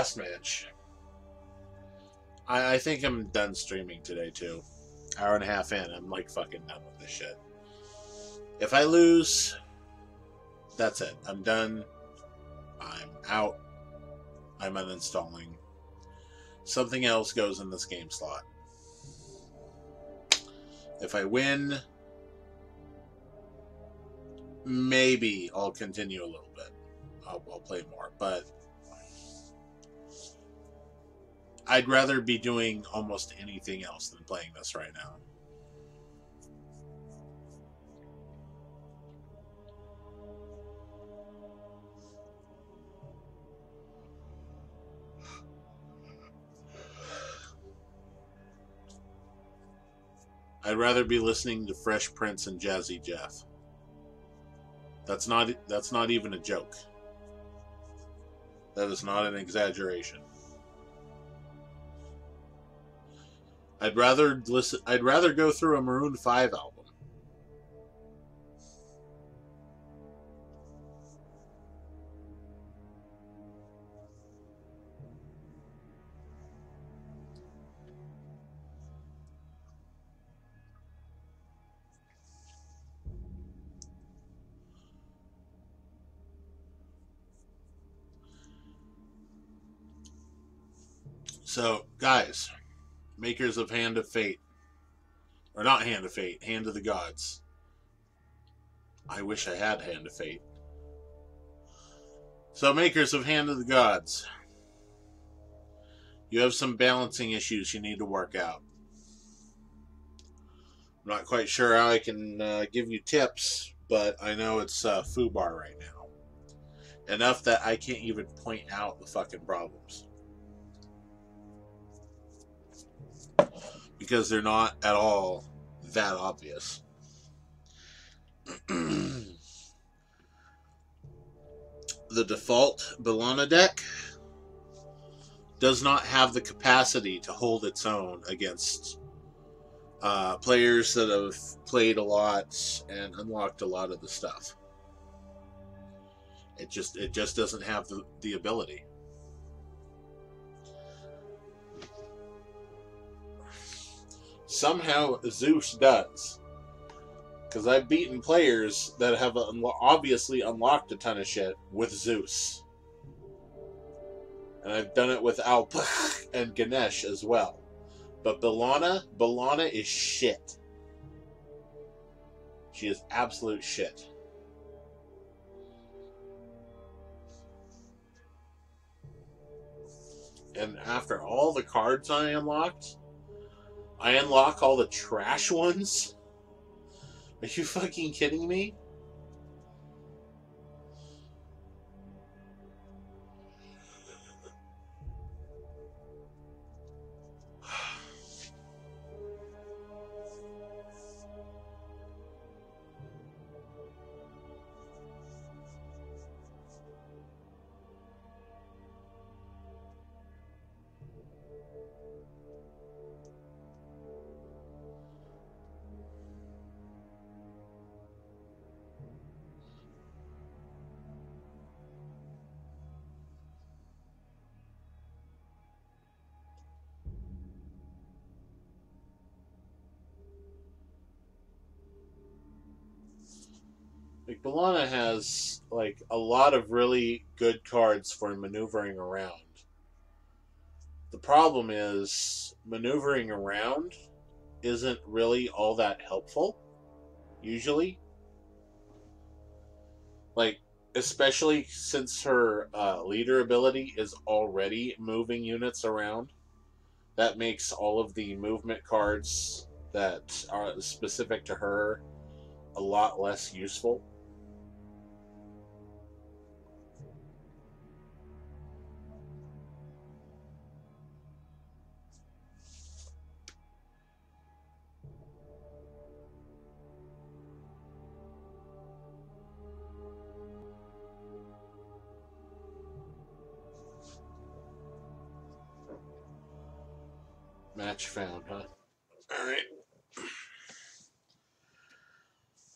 Speaker 1: Last match. I, I think I'm done streaming today too. Hour and a half in, I'm like fucking done with this shit. If I lose, that's it. I'm done. I'm out. I'm uninstalling. something else goes in this game slot. If I win, maybe I'll continue a little bit. I'll, I'll play more, but I'd rather be doing almost anything else than playing this right now. I'd rather be listening to Fresh Prince and Jazzy Jeff. That's not that's not even a joke. That is not an exaggeration. I'd rather listen I'd rather go through a Maroon 5 album. So, guys, makers of Hand of Fate, or not Hand of Fate, Hand of the Gods. I wish I had Hand of Fate. So, makers of Hand of the Gods, you have some balancing issues you need to work out. I'm not quite sure how I can uh, give you tips, but I know it's uh, foobar right now. Enough that I can't even point out the fucking problems. Because they're not at all that obvious. the default Bellona deck does not have the capacity to hold its own against uh, players that have played a lot and unlocked a lot of the stuff. It just it just doesn't have the, the ability. Somehow Zeus does. Because I've beaten players that have obviously unlocked a ton of shit with Zeus. And I've done it with Alpach and Ganesh as well. But Bellona, Bellona is shit. She is absolute shit. And after all the cards I unlocked, I unlock all the trash ones? Are you fucking kidding me? Like has like a lot of really good cards for maneuvering around. The problem is maneuvering around isn't really all that helpful usually. Like especially since her uh, leader ability is already moving units around. That makes all of the movement cards that are specific to her a lot less useful. Match found, huh? Alright.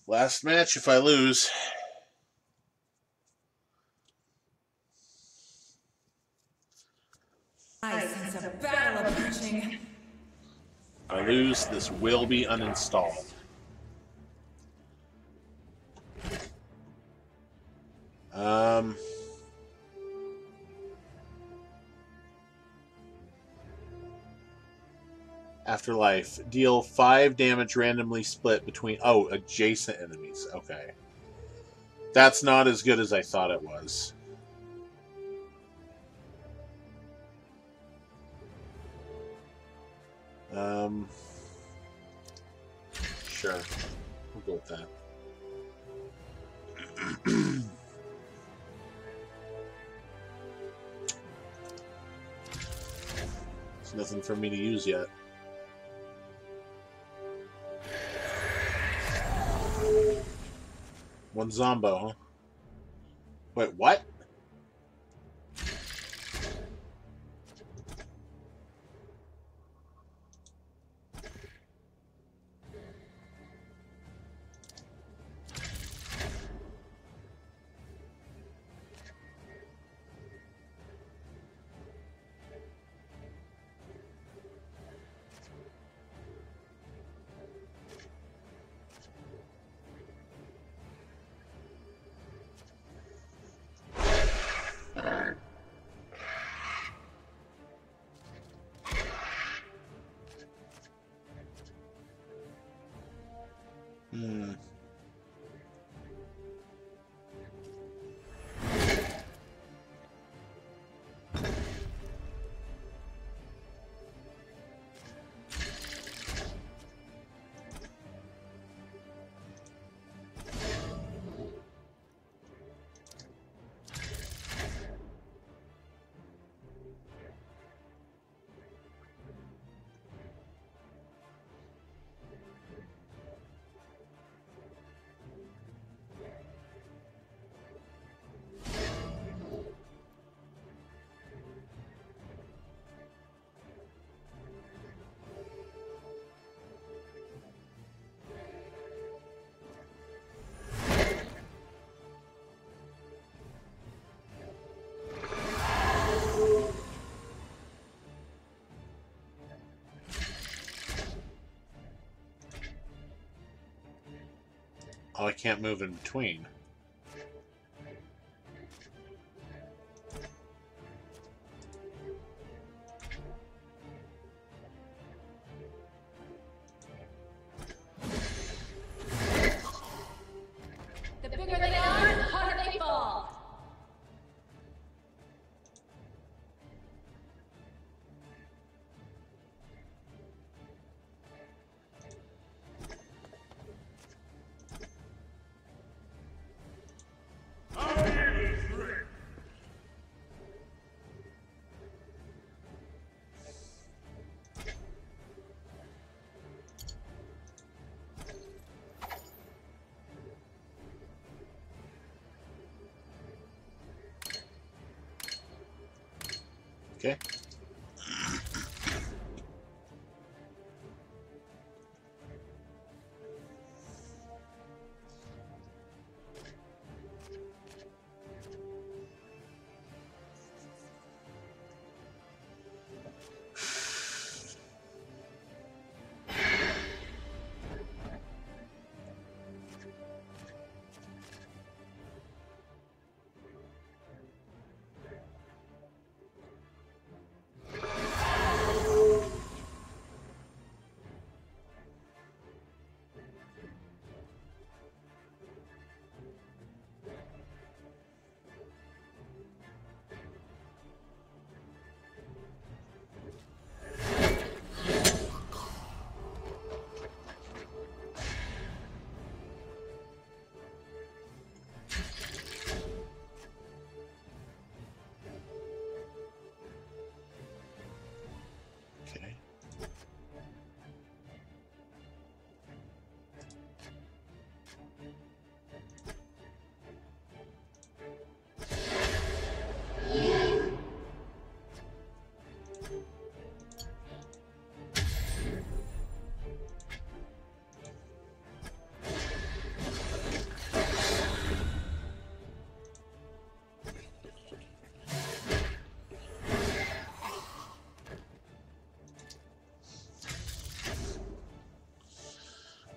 Speaker 1: Last match if I lose.
Speaker 4: I sense a battle approaching.
Speaker 1: I lose, this will be uninstalled. Afterlife. Deal 5 damage randomly split between. Oh, adjacent enemies. Okay. That's not as good as I thought it was. Um. Sure. We'll go with that. Nothing for me to use yet. One Zombo, huh? Wait, what? I can't move in between.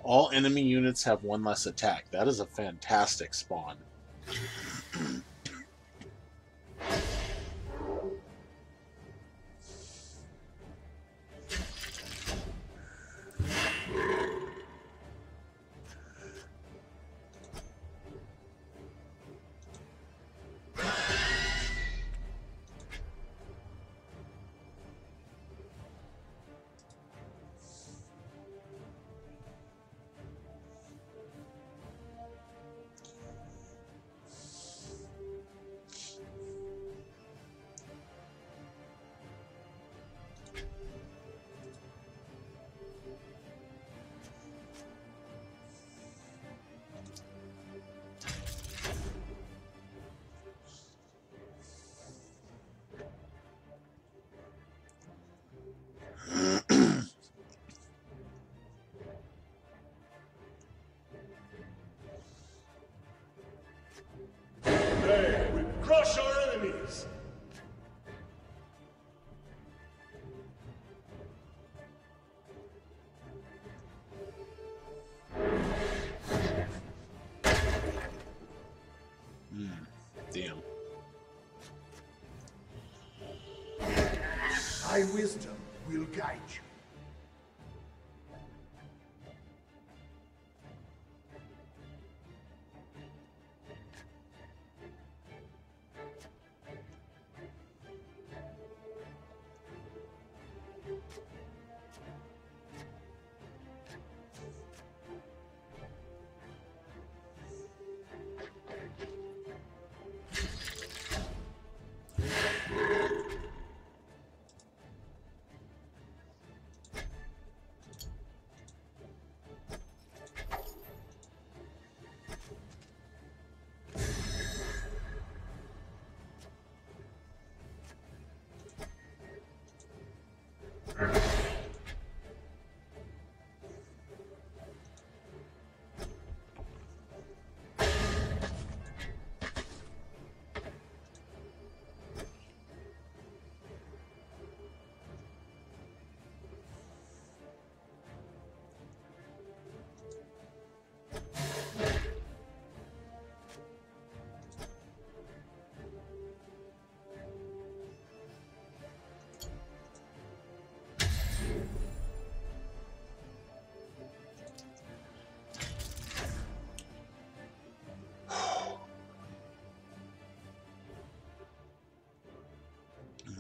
Speaker 1: All enemy units have one less attack. That is a fantastic spawn.
Speaker 3: My wisdom will guide you.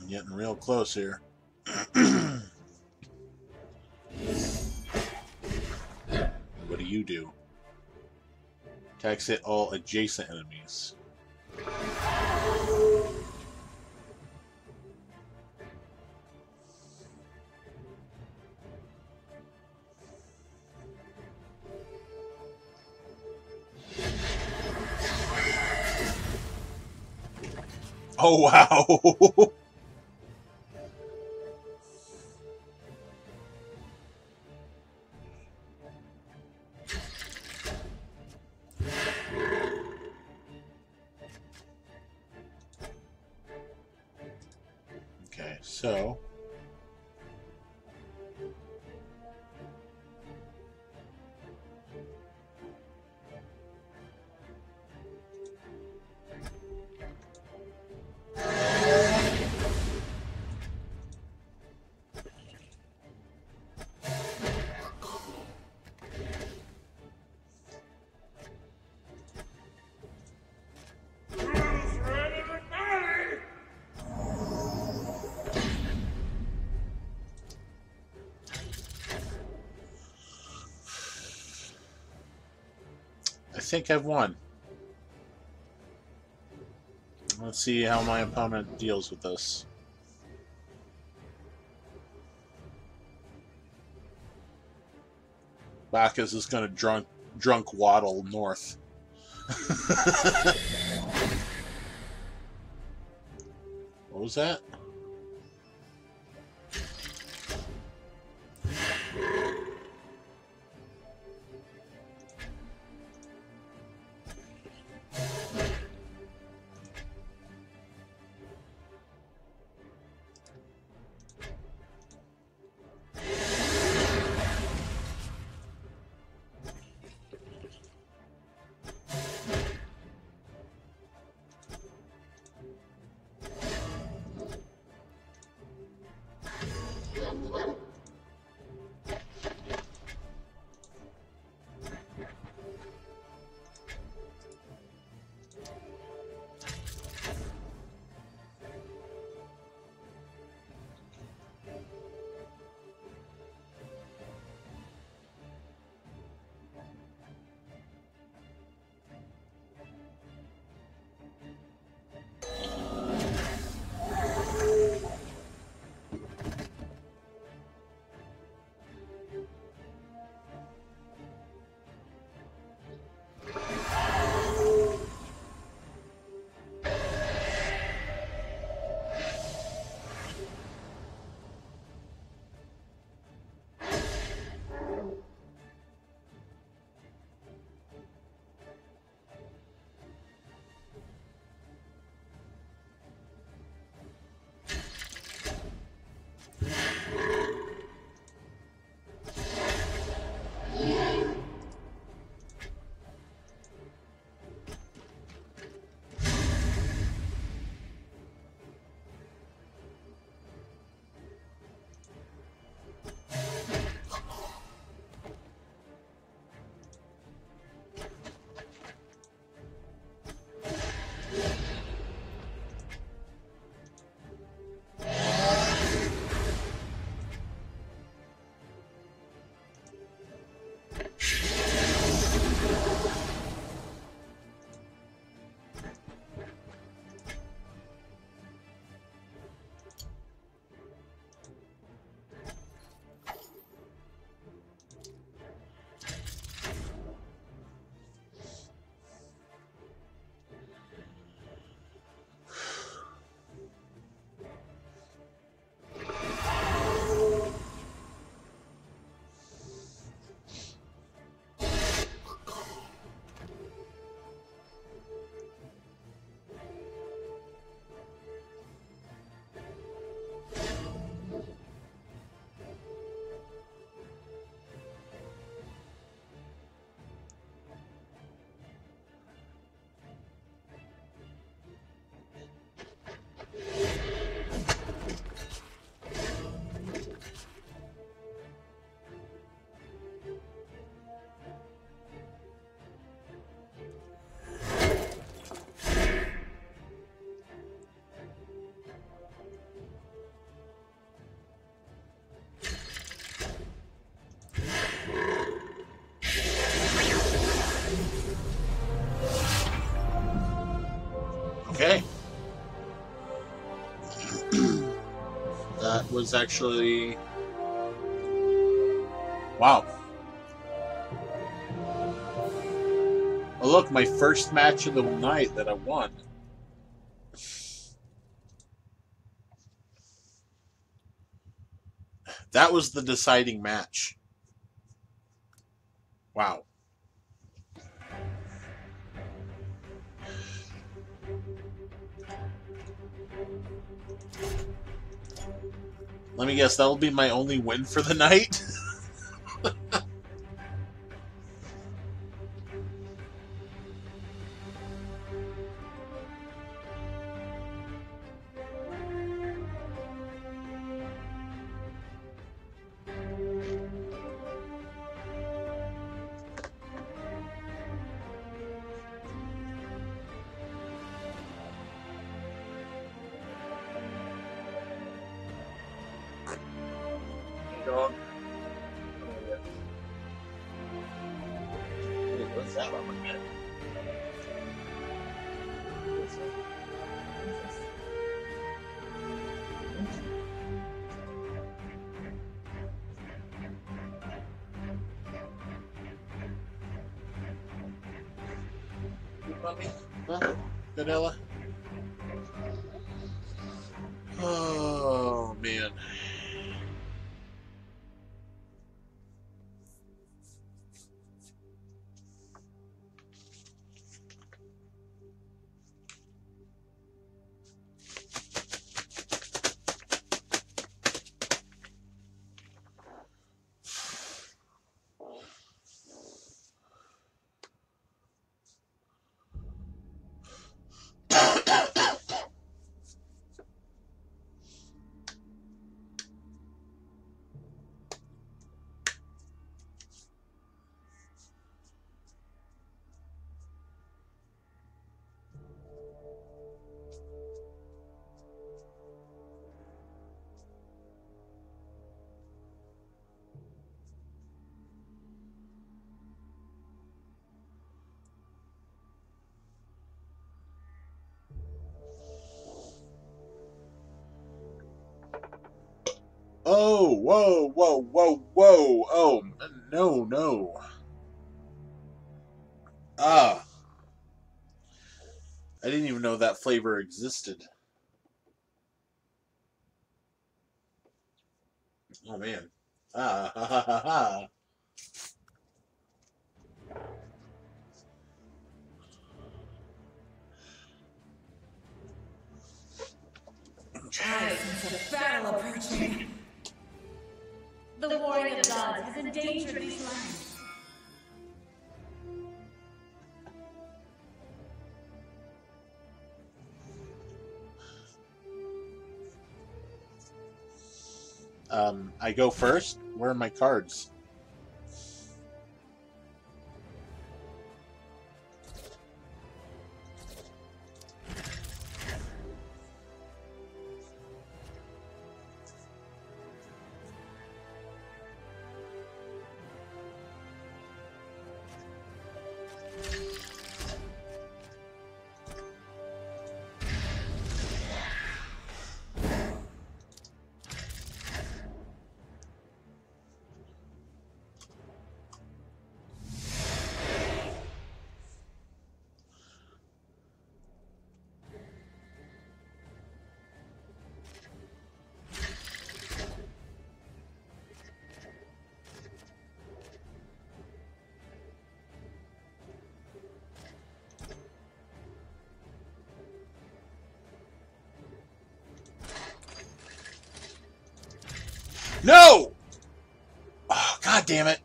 Speaker 1: Getting real close here. what do you do? Attacks hit all adjacent enemies. Oh wow! think I've won. Let's see how my opponent deals with this. Bacchus is going to drunk drunk waddle north. what was that? Was actually. Wow. Oh, look, my first match of the night that I won. That was the deciding match. Guess, that'll be my only win for the night? What's that one again? Puppy? Huh? Vanilla? Whoa, whoa, whoa, whoa. Oh, no, no. Ah. I didn't even know that flavor existed. Oh, man. Ah, ha, ha, ha, ha.
Speaker 4: A battle approaching.
Speaker 2: The warring of gods has endangered these lands.
Speaker 1: Um, I go first. Where are my cards? Damn it.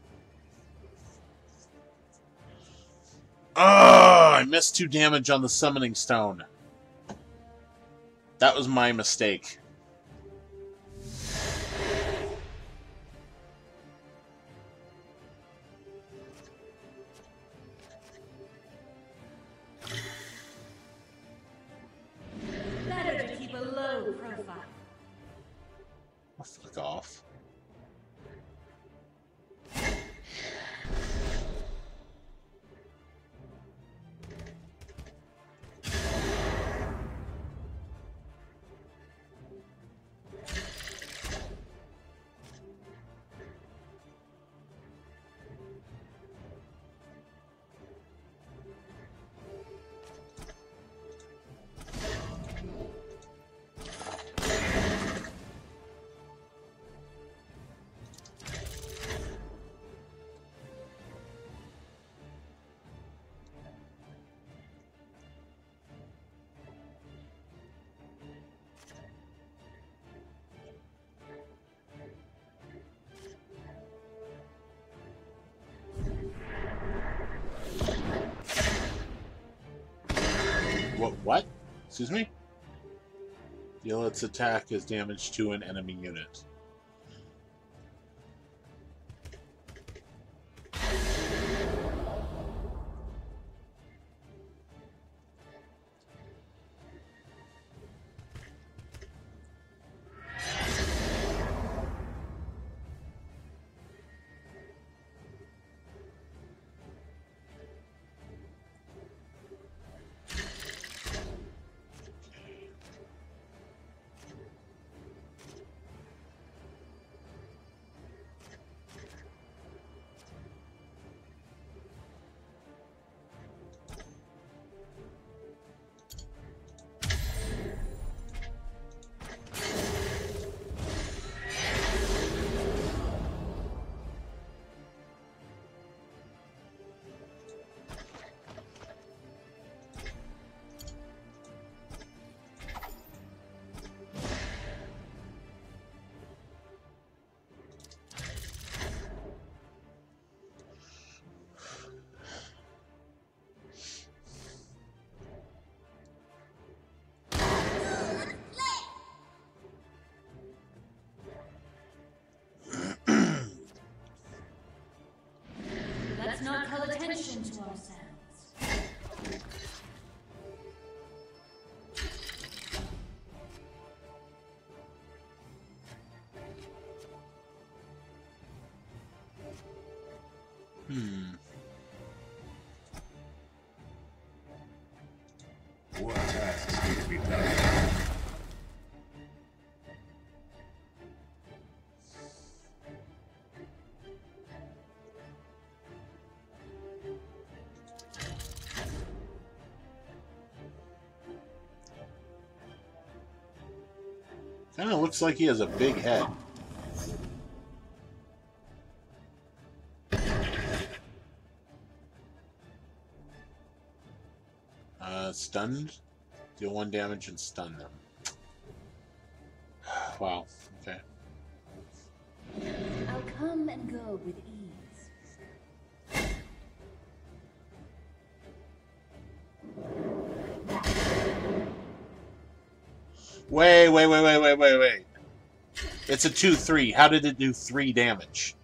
Speaker 1: Oh, I missed two damage on the summoning stone. That was my mistake. Excuse me? Deal its attack as damage to an enemy unit. Hmm.
Speaker 3: What has to be done?
Speaker 1: Kind of looks like he has a big head. Stunned. Deal one damage and stun them. Wow. Okay.
Speaker 2: I'll come and go with ease.
Speaker 1: Wait, wait, wait, wait, wait, wait, wait. It's a 2-3. How did it do 3 damage?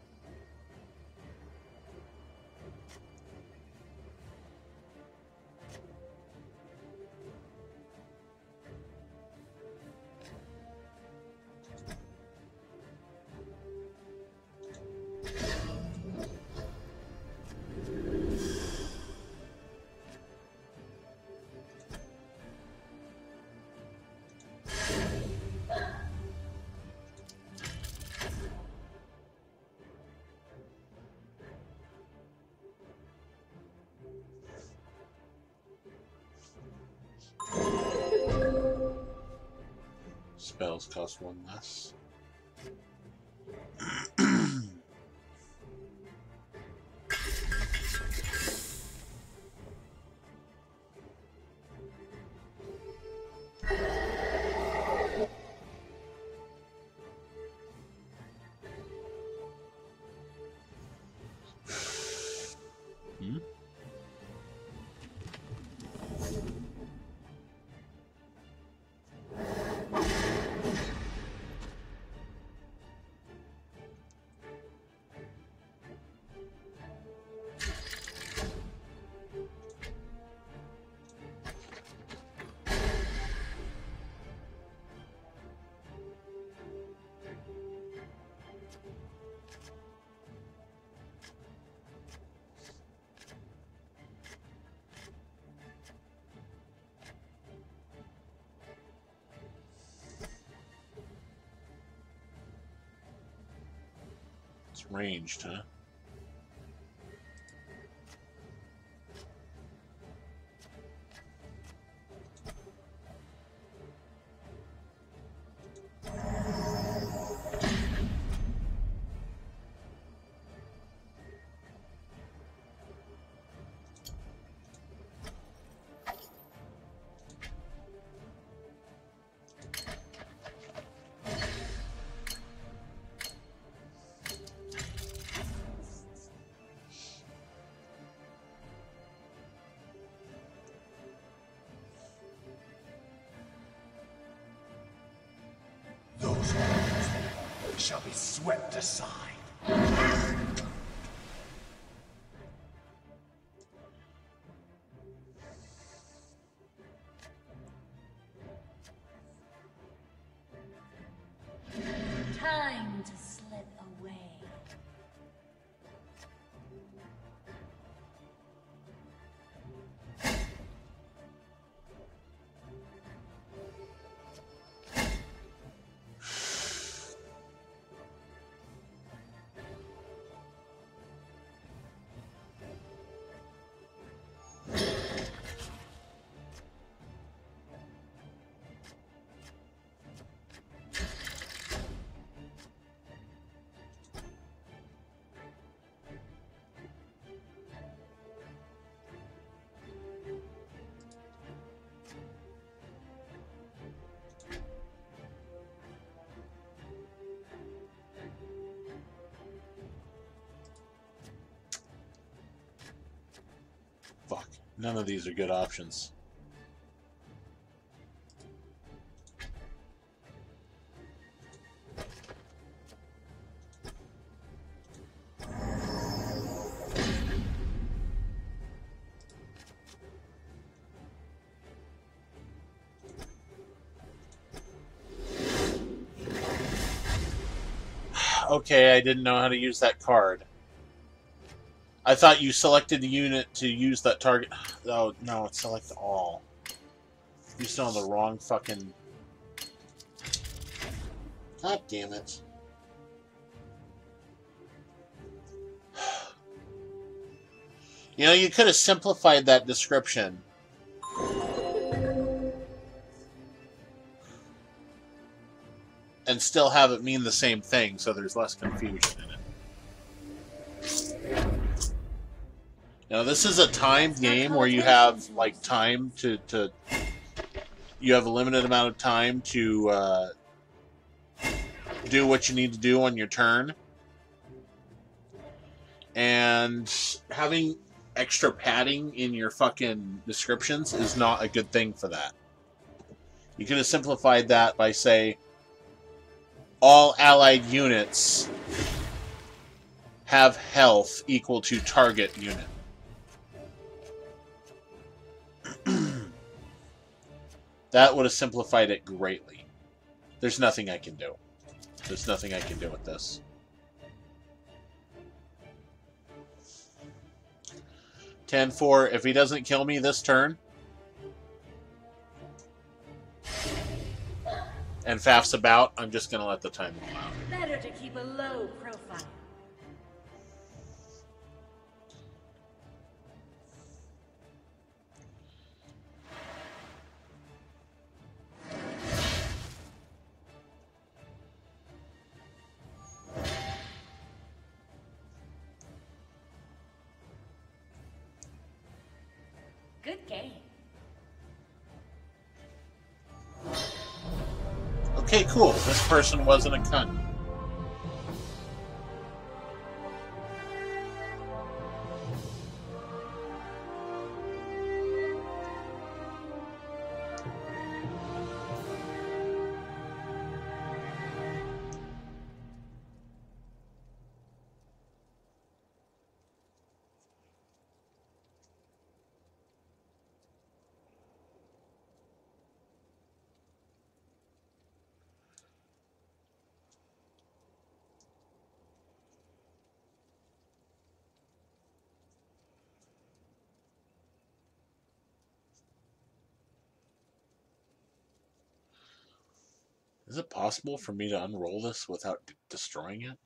Speaker 1: Ranged, huh? None of these are good options. okay, I didn't know how to use that card. I thought you selected the unit to use that target. Oh, no, it's select all. You still on the wrong fucking... God damn it. You know, you could have simplified that description. And still have it mean the same thing, so there's less confusion Now this is a timed game where you have like time to, to you have a limited amount of time to uh, do what you need to do on your turn. And having extra padding in your fucking descriptions is not a good thing for that. You could have simplified that by say all allied units have health equal to target unit. That would have simplified it greatly. There's nothing I can do. There's nothing I can do with this. Ten four. If he doesn't kill me this turn, and Faf's about, I'm just gonna let the time go out. Okay, cool. This person wasn't a cunt. Is it possible for me to unroll this without destroying it?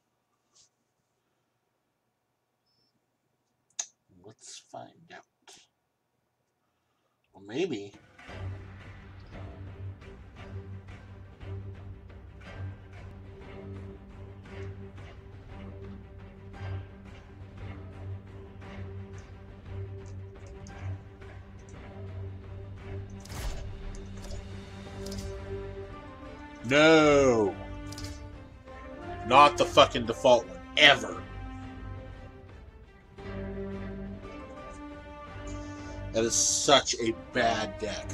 Speaker 1: Let's find out. Well, maybe. No! Not the fucking default one. Ever. That is such a bad deck.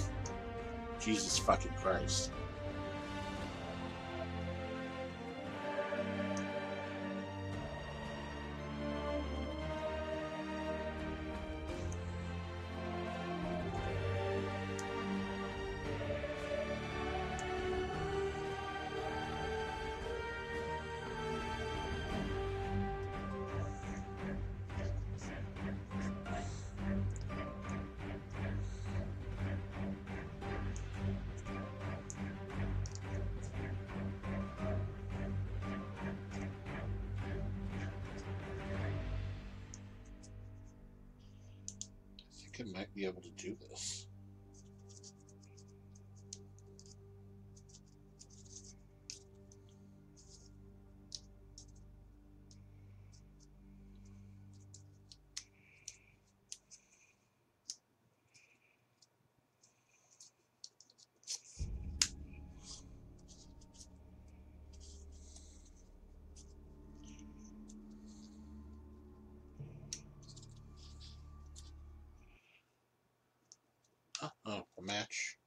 Speaker 1: Jesus fucking Christ. Oh, a match.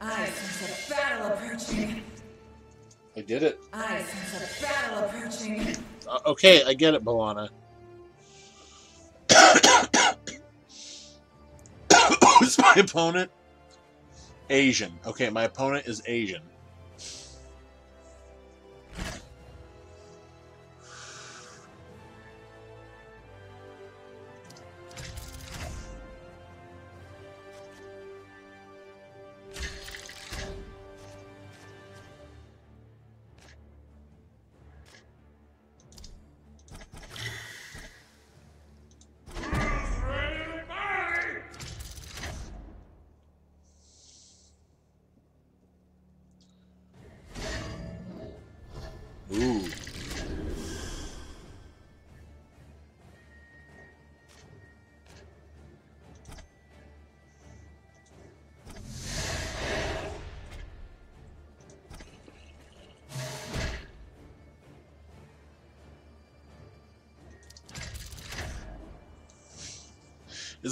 Speaker 4: I sense a battle approaching.
Speaker 1: I did it.
Speaker 4: I sense a battle
Speaker 1: okay, I get it, Bellona. Who's my opponent? Asian. Okay, my opponent is Asian.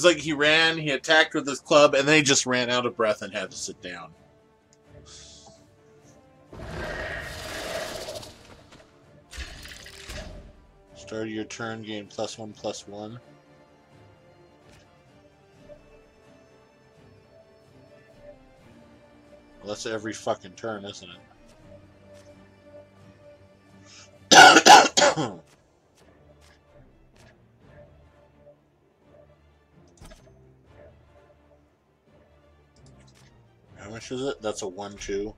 Speaker 1: It's like he ran, he attacked with his club, and then he just ran out of breath and had to sit down. Start your turn, gain plus one, plus one. Well, that's every fucking turn, isn't it? How is it? That's a one, two.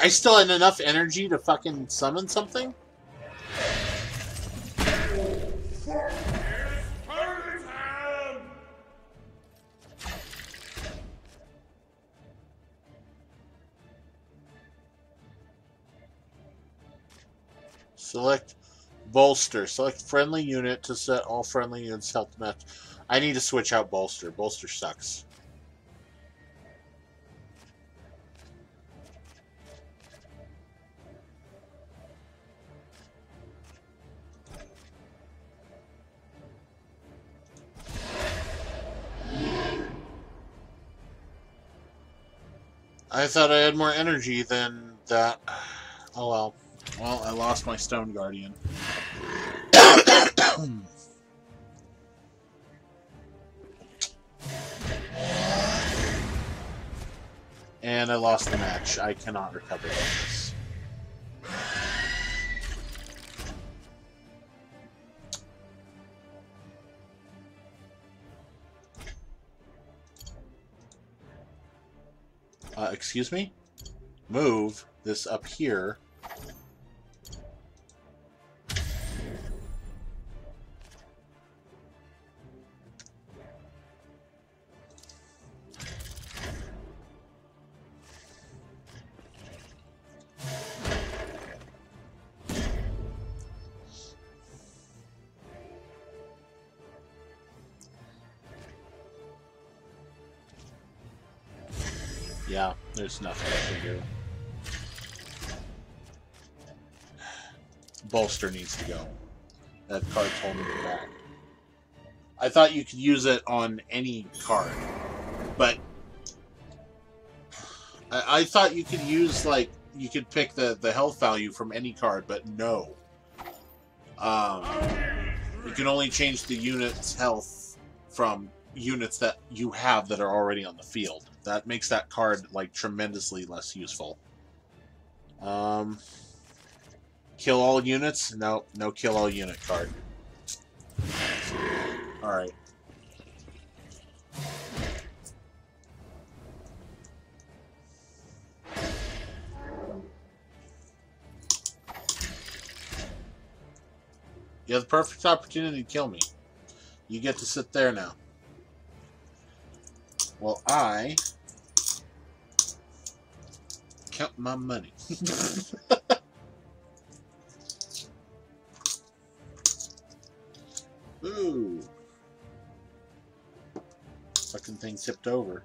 Speaker 1: I still had enough energy to fucking summon something? Select bolster. Select friendly unit to set all friendly units health match. I need to switch out bolster. Bolster sucks. I thought I had more energy than that. Oh well. Well, I lost my Stone Guardian. and I lost the match. I cannot recover this. Excuse me? Move this up here. There's nothing I can do. Bolster needs to go. That card's holding me back. I thought you could use it on any card, but I, I thought you could use like you could pick the the health value from any card, but no. Um, you can only change the unit's health from units that you have that are already on the field. That makes that card like tremendously less useful. Um, kill all units? No, no kill all unit card. All right. You have the perfect opportunity to kill me. You get to sit there now. Well, I count my money. Ooh. Fucking thing tipped over.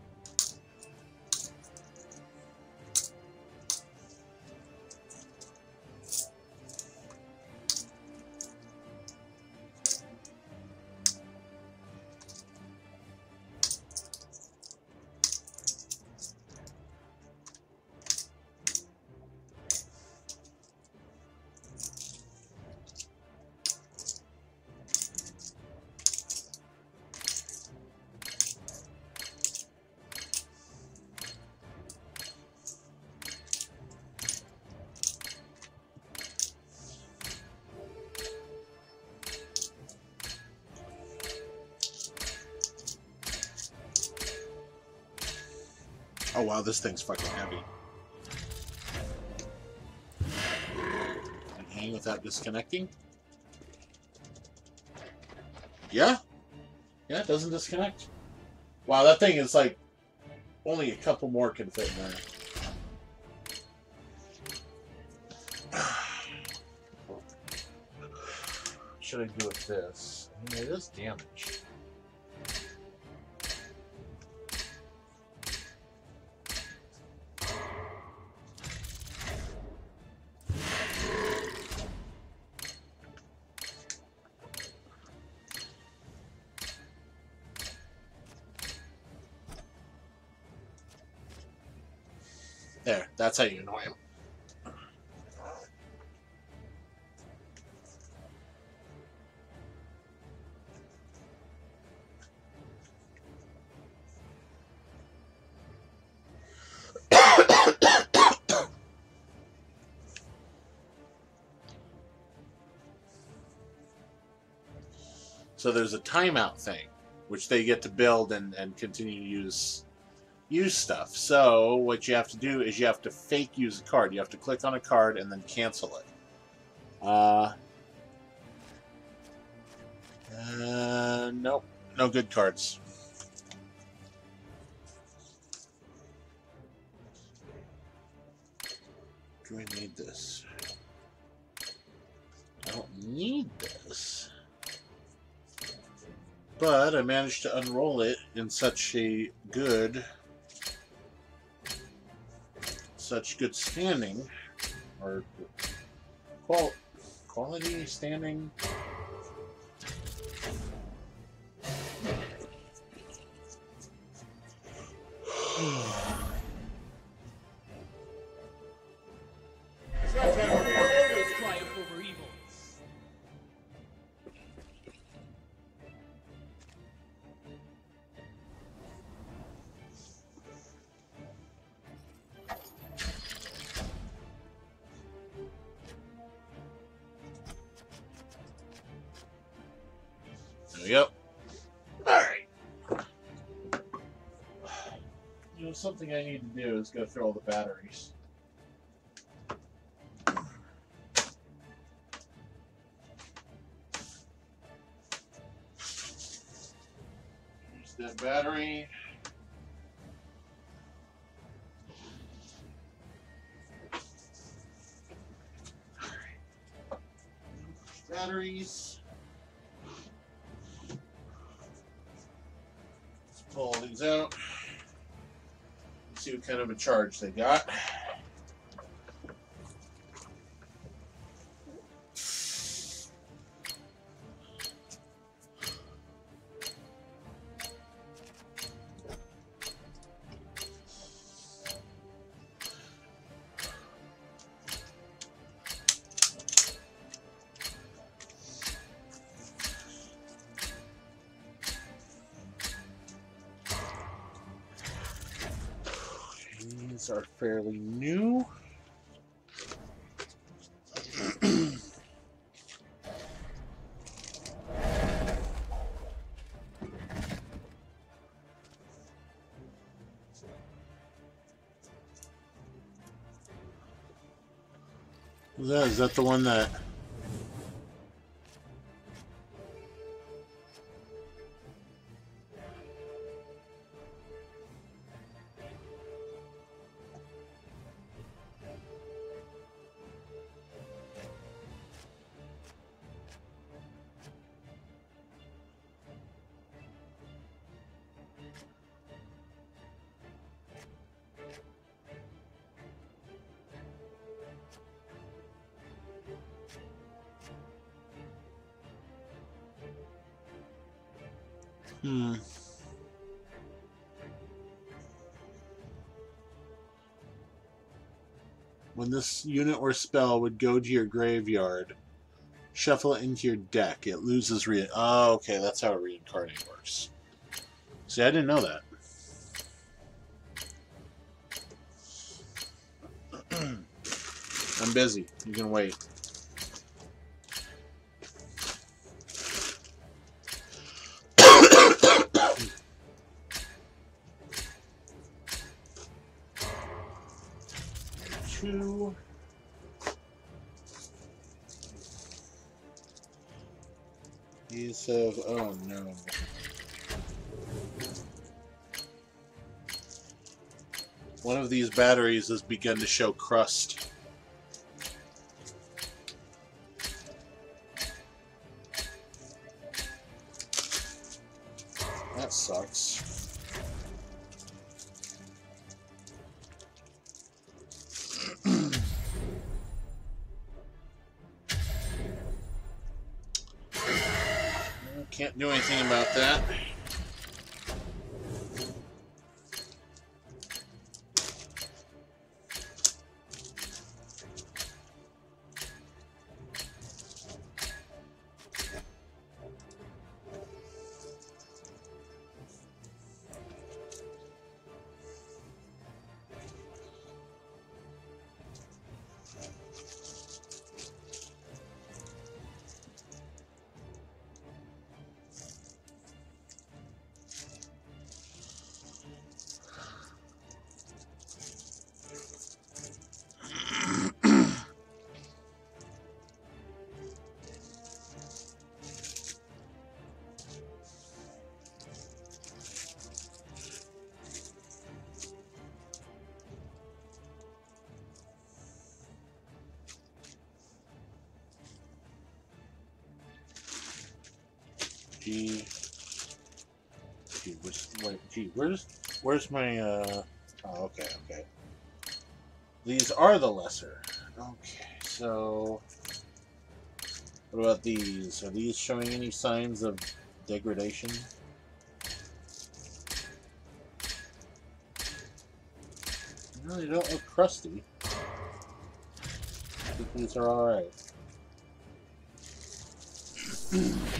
Speaker 1: This thing's fucking heavy. And hang without disconnecting? Yeah? Yeah, it doesn't disconnect. Wow, that thing is like only a couple more can fit in there. Should I do it this? I mean, it is damage. That's how you annoy him. So there's a timeout thing, which they get to build and, and continue to use use stuff. So what you have to do is you have to fake use a card. You have to click on a card and then cancel it. Uh, uh nope, no good cards. Do I need this? I don't need this. But I managed to unroll it in such a good such good standing or qual quality standing something I need to do is go through all the batteries. Use that battery. Kind of a charge they got. Is that the one that Hmm. When this unit or spell would go to your graveyard, shuffle it into your deck. It loses re. Oh, okay, that's how reincarnate works. See, I didn't know that. I'm busy. You can wait. Batteries has begun to show crust. Where's, where's my, uh, oh, okay, okay. These are the lesser. Okay, so, what about these? Are these showing any signs of degradation? No, they don't look crusty. These are alright.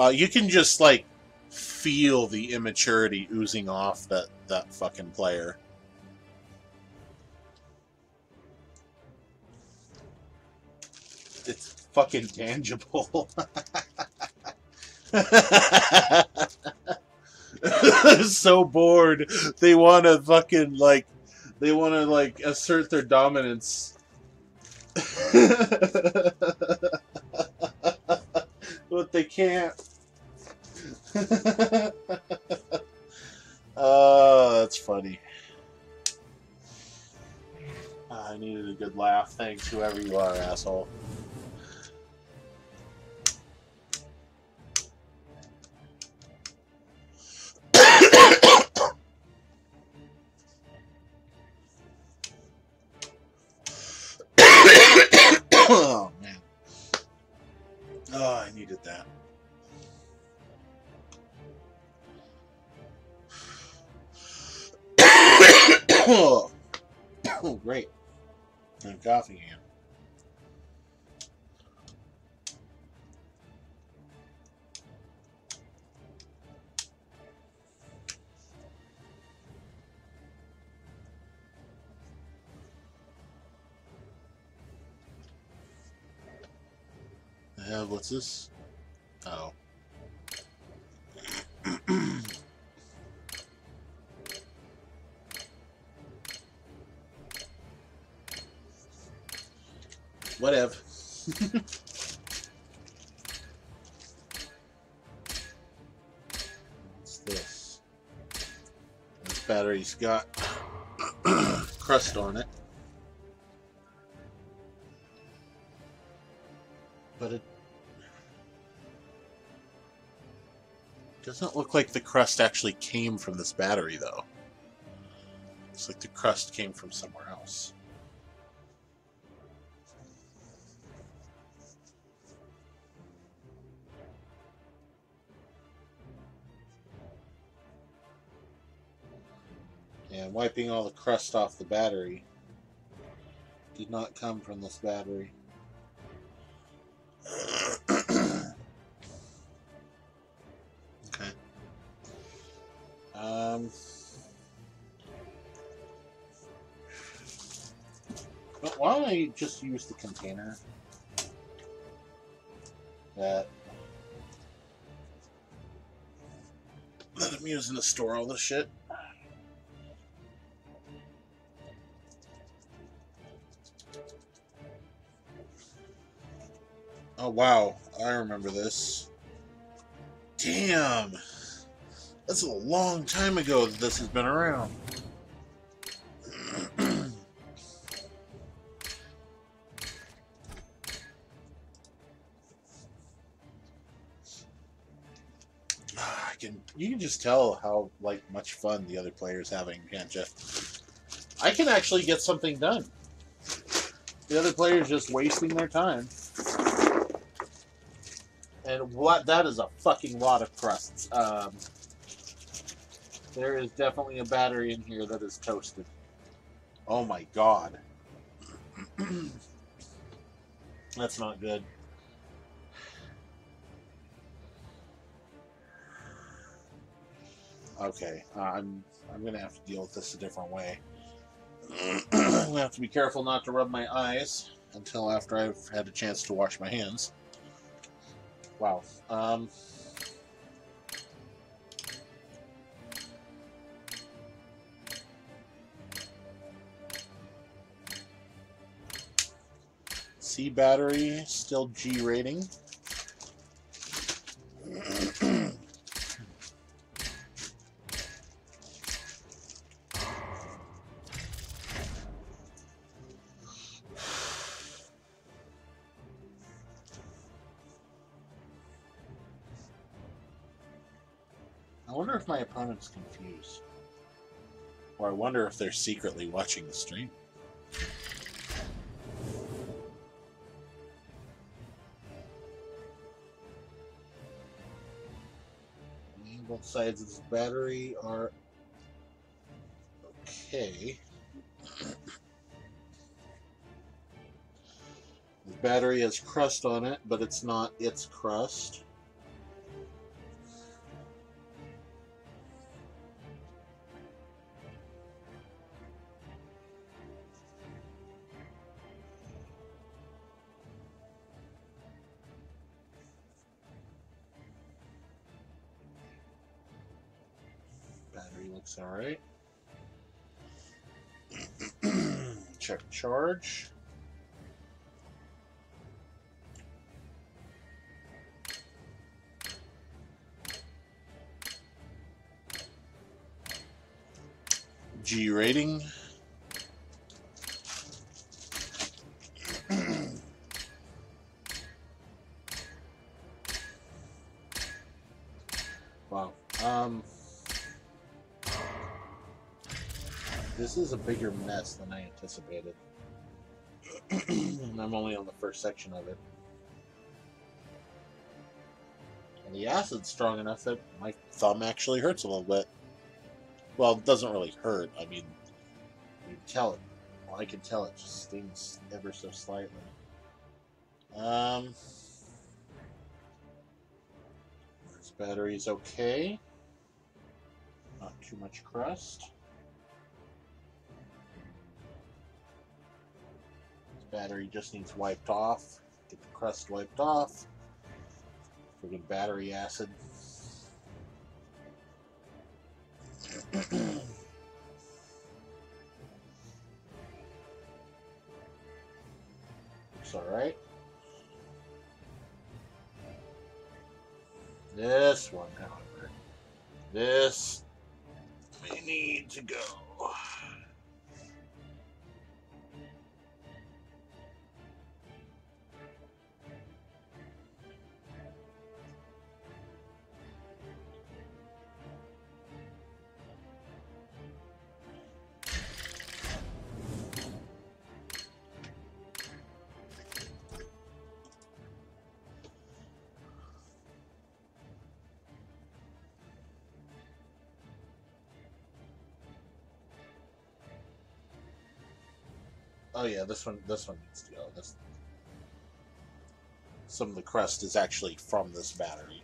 Speaker 1: Well, you can just like feel the immaturity oozing off that that fucking player. It's fucking tangible. so bored. They want to fucking like they want to like assert their dominance. but they can't. oh, that's funny. I needed a good laugh. Thanks, whoever you are, asshole. What's this? Oh. Whatever. What's this? This battery's got crust on it. Doesn't look like the crust actually came from this battery, though. Looks like the crust came from somewhere else. And wiping all the crust off the battery did not come from this battery. I just use the container that that I'm using to store all this shit? Oh wow, I remember this. Damn! That's a long time ago that this has been around. Just tell how like much fun the other player's having, can't you? I can actually get something done. The other player's just wasting their time. And what that is a fucking lot of crusts. Um, there is definitely a battery in here that is toasted. Oh my god. That's not good. Okay, uh, I'm I'm gonna have to deal with this a different way. I'm gonna have to be careful not to rub my eyes until after I've had a chance to wash my hands. Wow. Um, C battery, still G rating. My confused. Or I wonder if they're secretly watching the stream. Both sides of this battery are okay. The battery has crust on it, but it's not its crust. Alright. Check charge. G rating. This is a bigger mess than I anticipated. and I'm only on the first section of it. And the acid's strong enough that my thumb actually hurts a little bit. Well, it doesn't really hurt. I mean, you can tell it. Well, I can tell it just stings ever so slightly. Um, battery's okay. Not too much crust. Battery just needs wiped off. Get the crust wiped off. Friggin' battery acid. Looks alright. This one, however, this may need to go. Oh yeah, this one this one needs to go. This some of the crust is actually from this battery.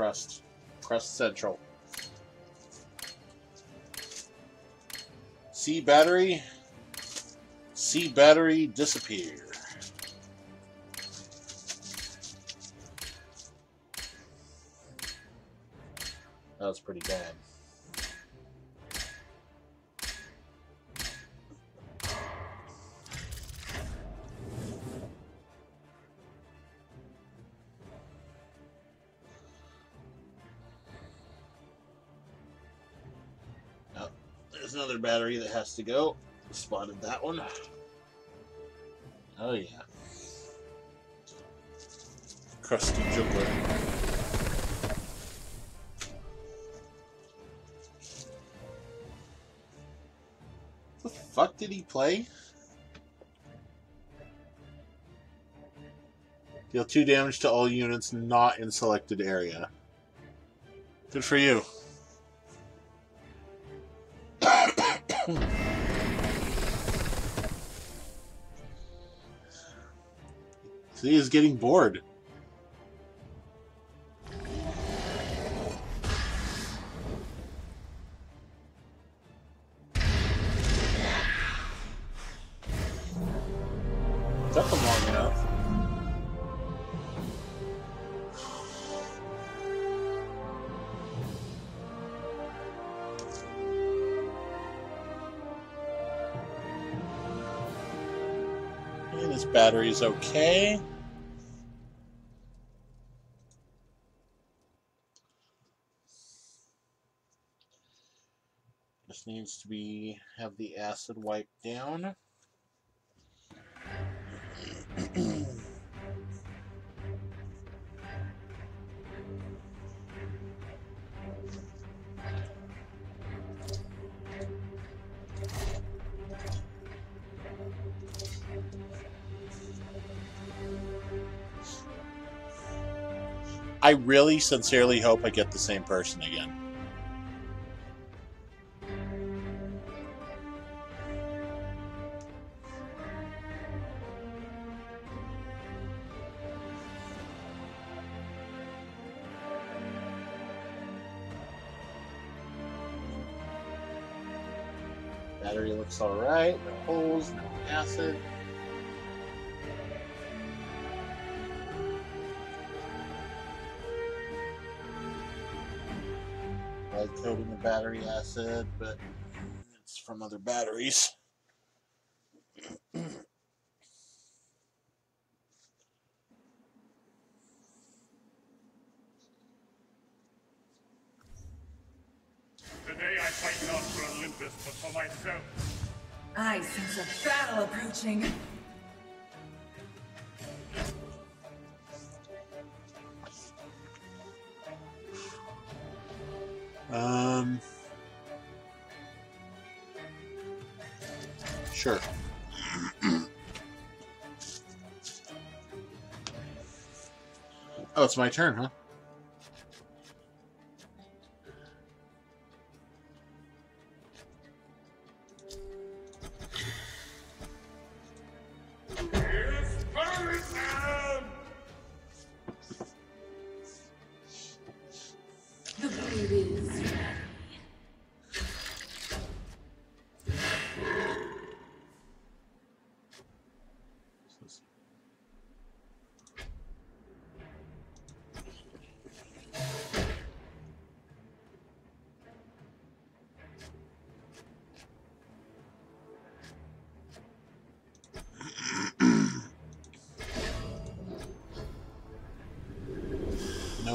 Speaker 1: Yeah, crust. Crust Central. C battery. C battery disappear. That was pretty bad. Battery that has to go. Spotted that one. Oh yeah. Crusty juggler. The fuck did he play? Deal two damage to all units not in selected area. Good for you. Hm. See, he's getting bored. Okay. Just needs to be have the acid wiped down. Really sincerely hope I get the same person again. Batteries.
Speaker 3: Today I fight not for Olympus, but for myself.
Speaker 4: I sense a battle approaching.
Speaker 1: It's my turn, huh?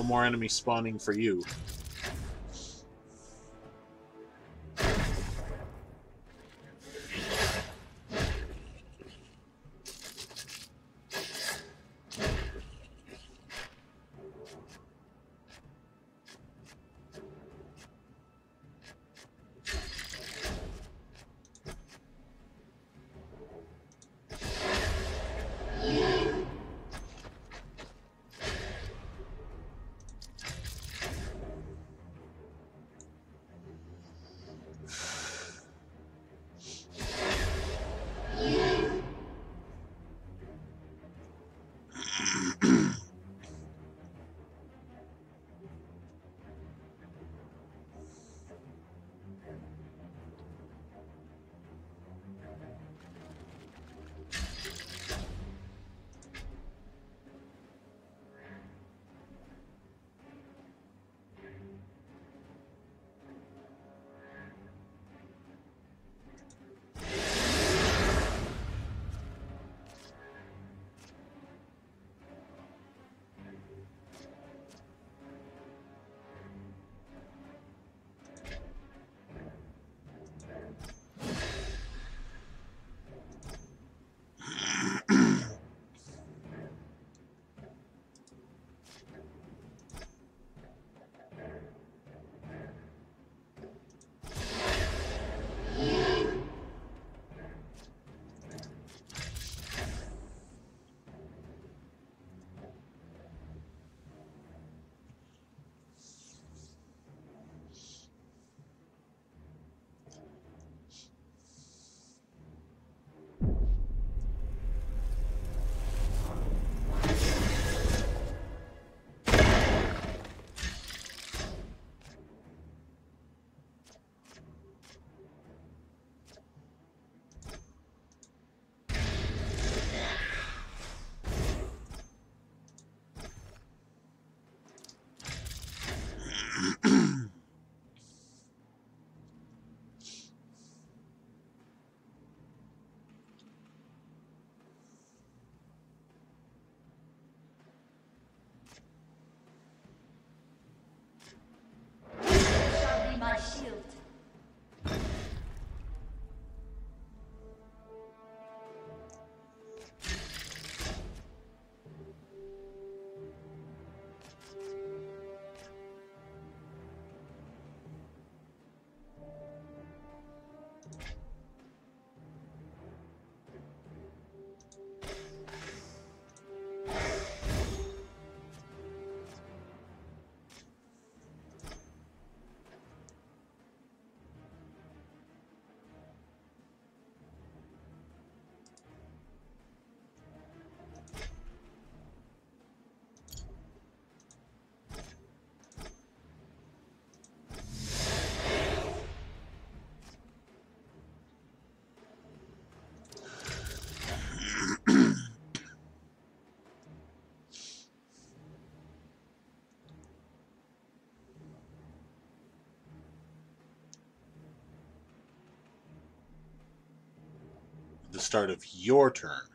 Speaker 1: More enemy spawning for you. Start of your turn.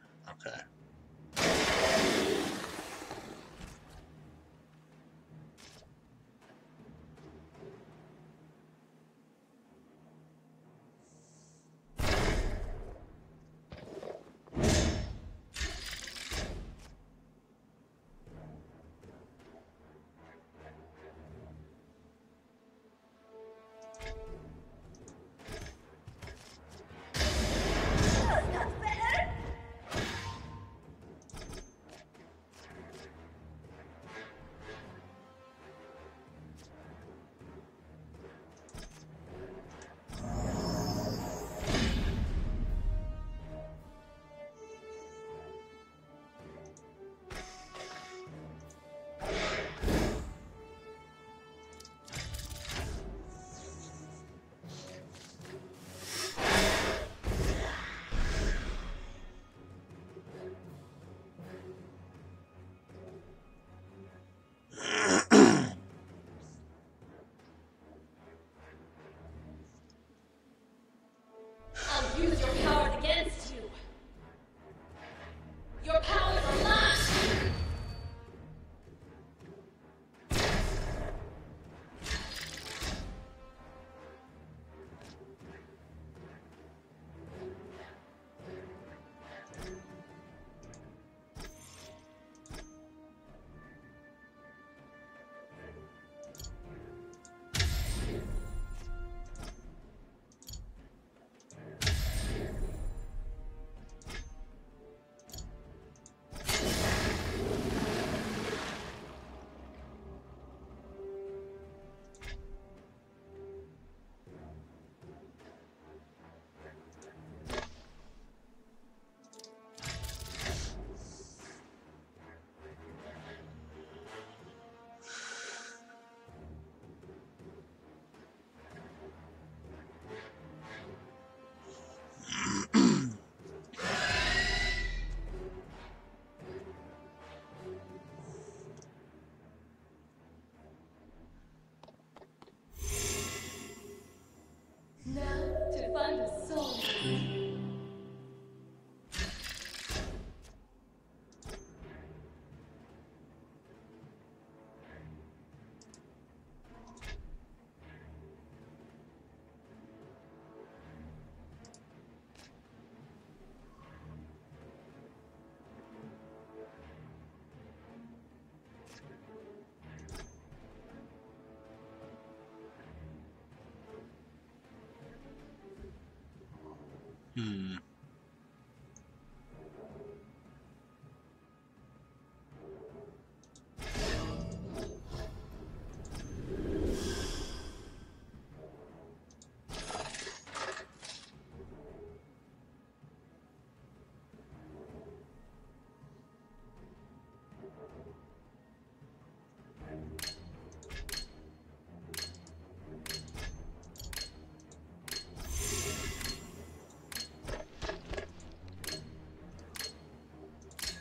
Speaker 1: Hmm.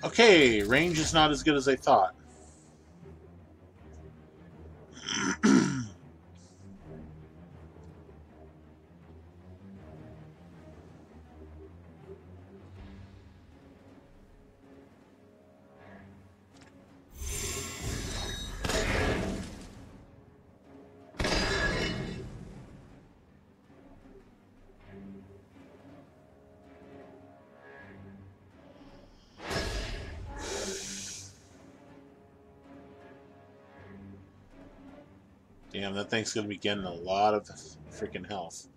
Speaker 1: Okay, range is not as good as I thought. Damn, that thing's gonna be getting a lot of freaking health.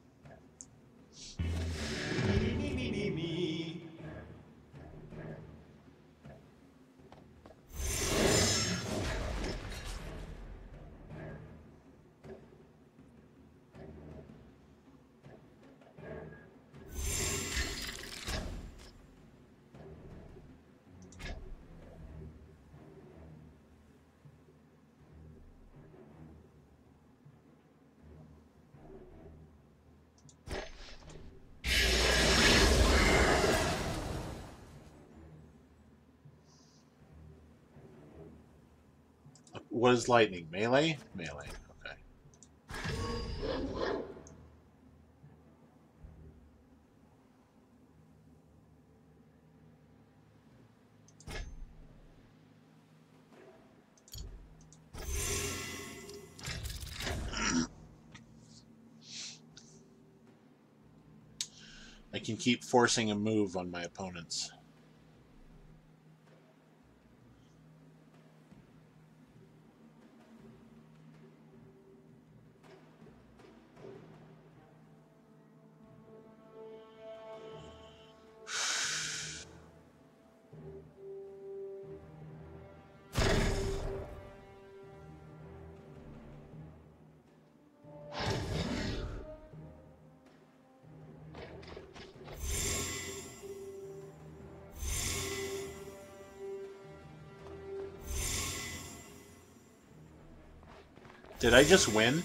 Speaker 1: What is lightning? Melee? Melee. Okay. I can keep forcing a move on my opponents. Did I just win?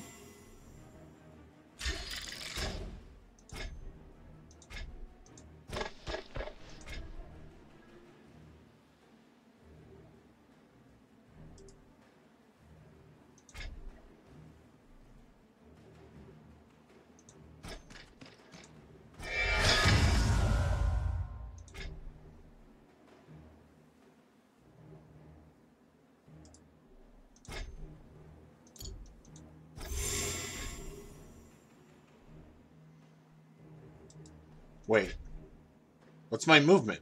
Speaker 1: My movement?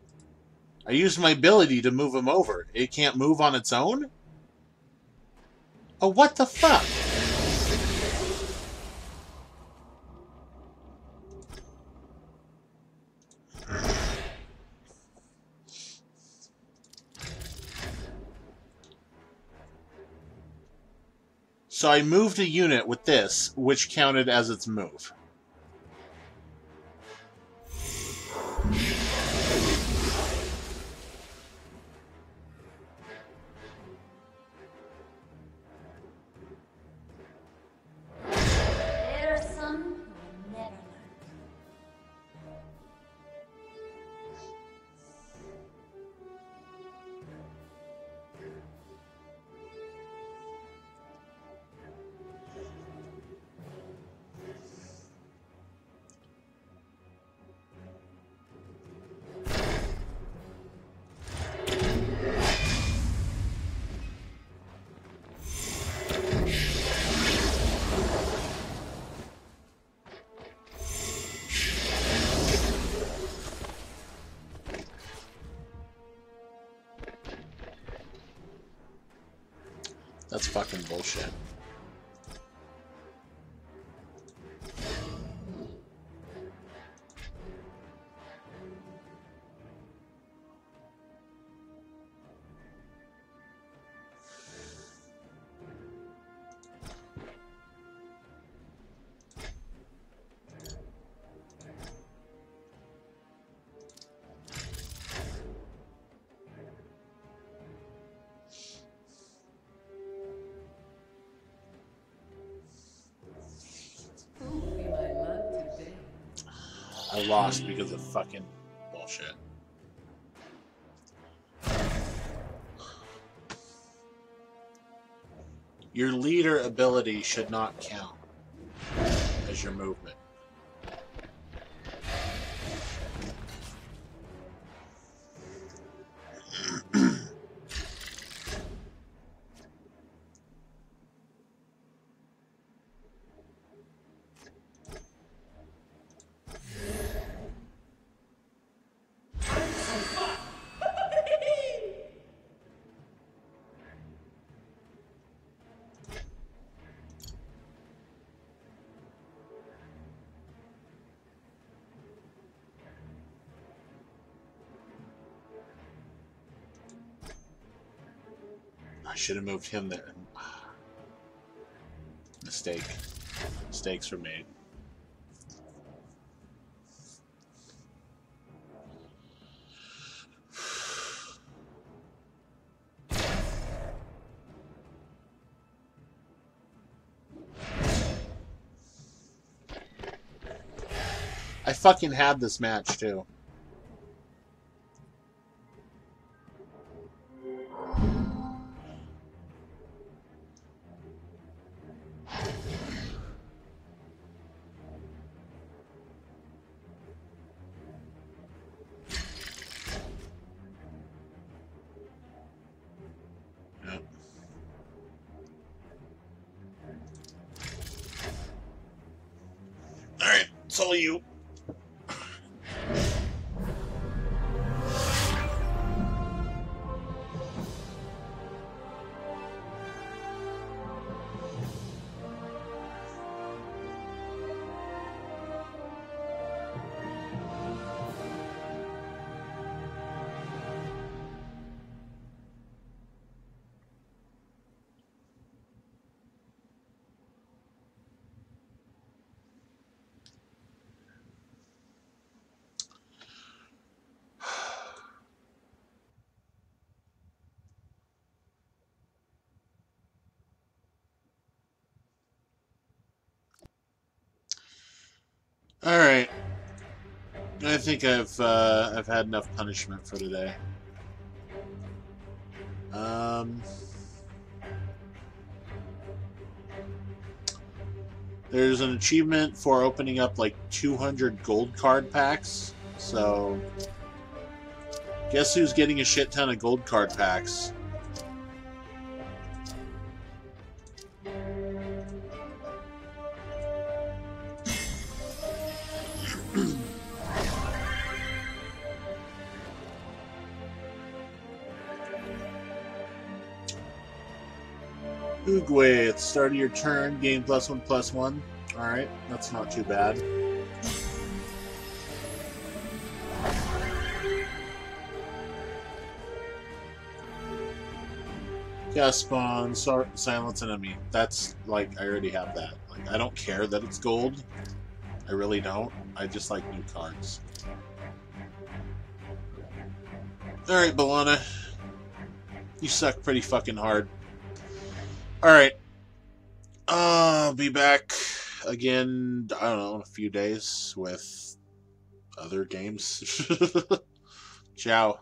Speaker 1: I used my ability to move him over. It can't move on its own? Oh, what the fuck? So I moved a unit with this, which counted as its move. That's fucking bullshit. Lost because of fucking bullshit. Your leader ability should not count as your movement. Should have moved him there. Mistake. Mistakes were made. I fucking had this match too. I think I've uh, I've had enough punishment for today. Um, there's an achievement for opening up like 200 gold card packs. So, guess who's getting a shit ton of gold card packs? Start of your turn, gain plus one plus one. Alright, that's not too bad. Cast spawn, sor- silence enemy. That's like I already have that. Like I don't care that it's gold. I really don't. I just like new cards. Alright, Bellona. You suck pretty fucking hard. Alright. Uh, be back again, I don't know, in a few days with other games. Ciao.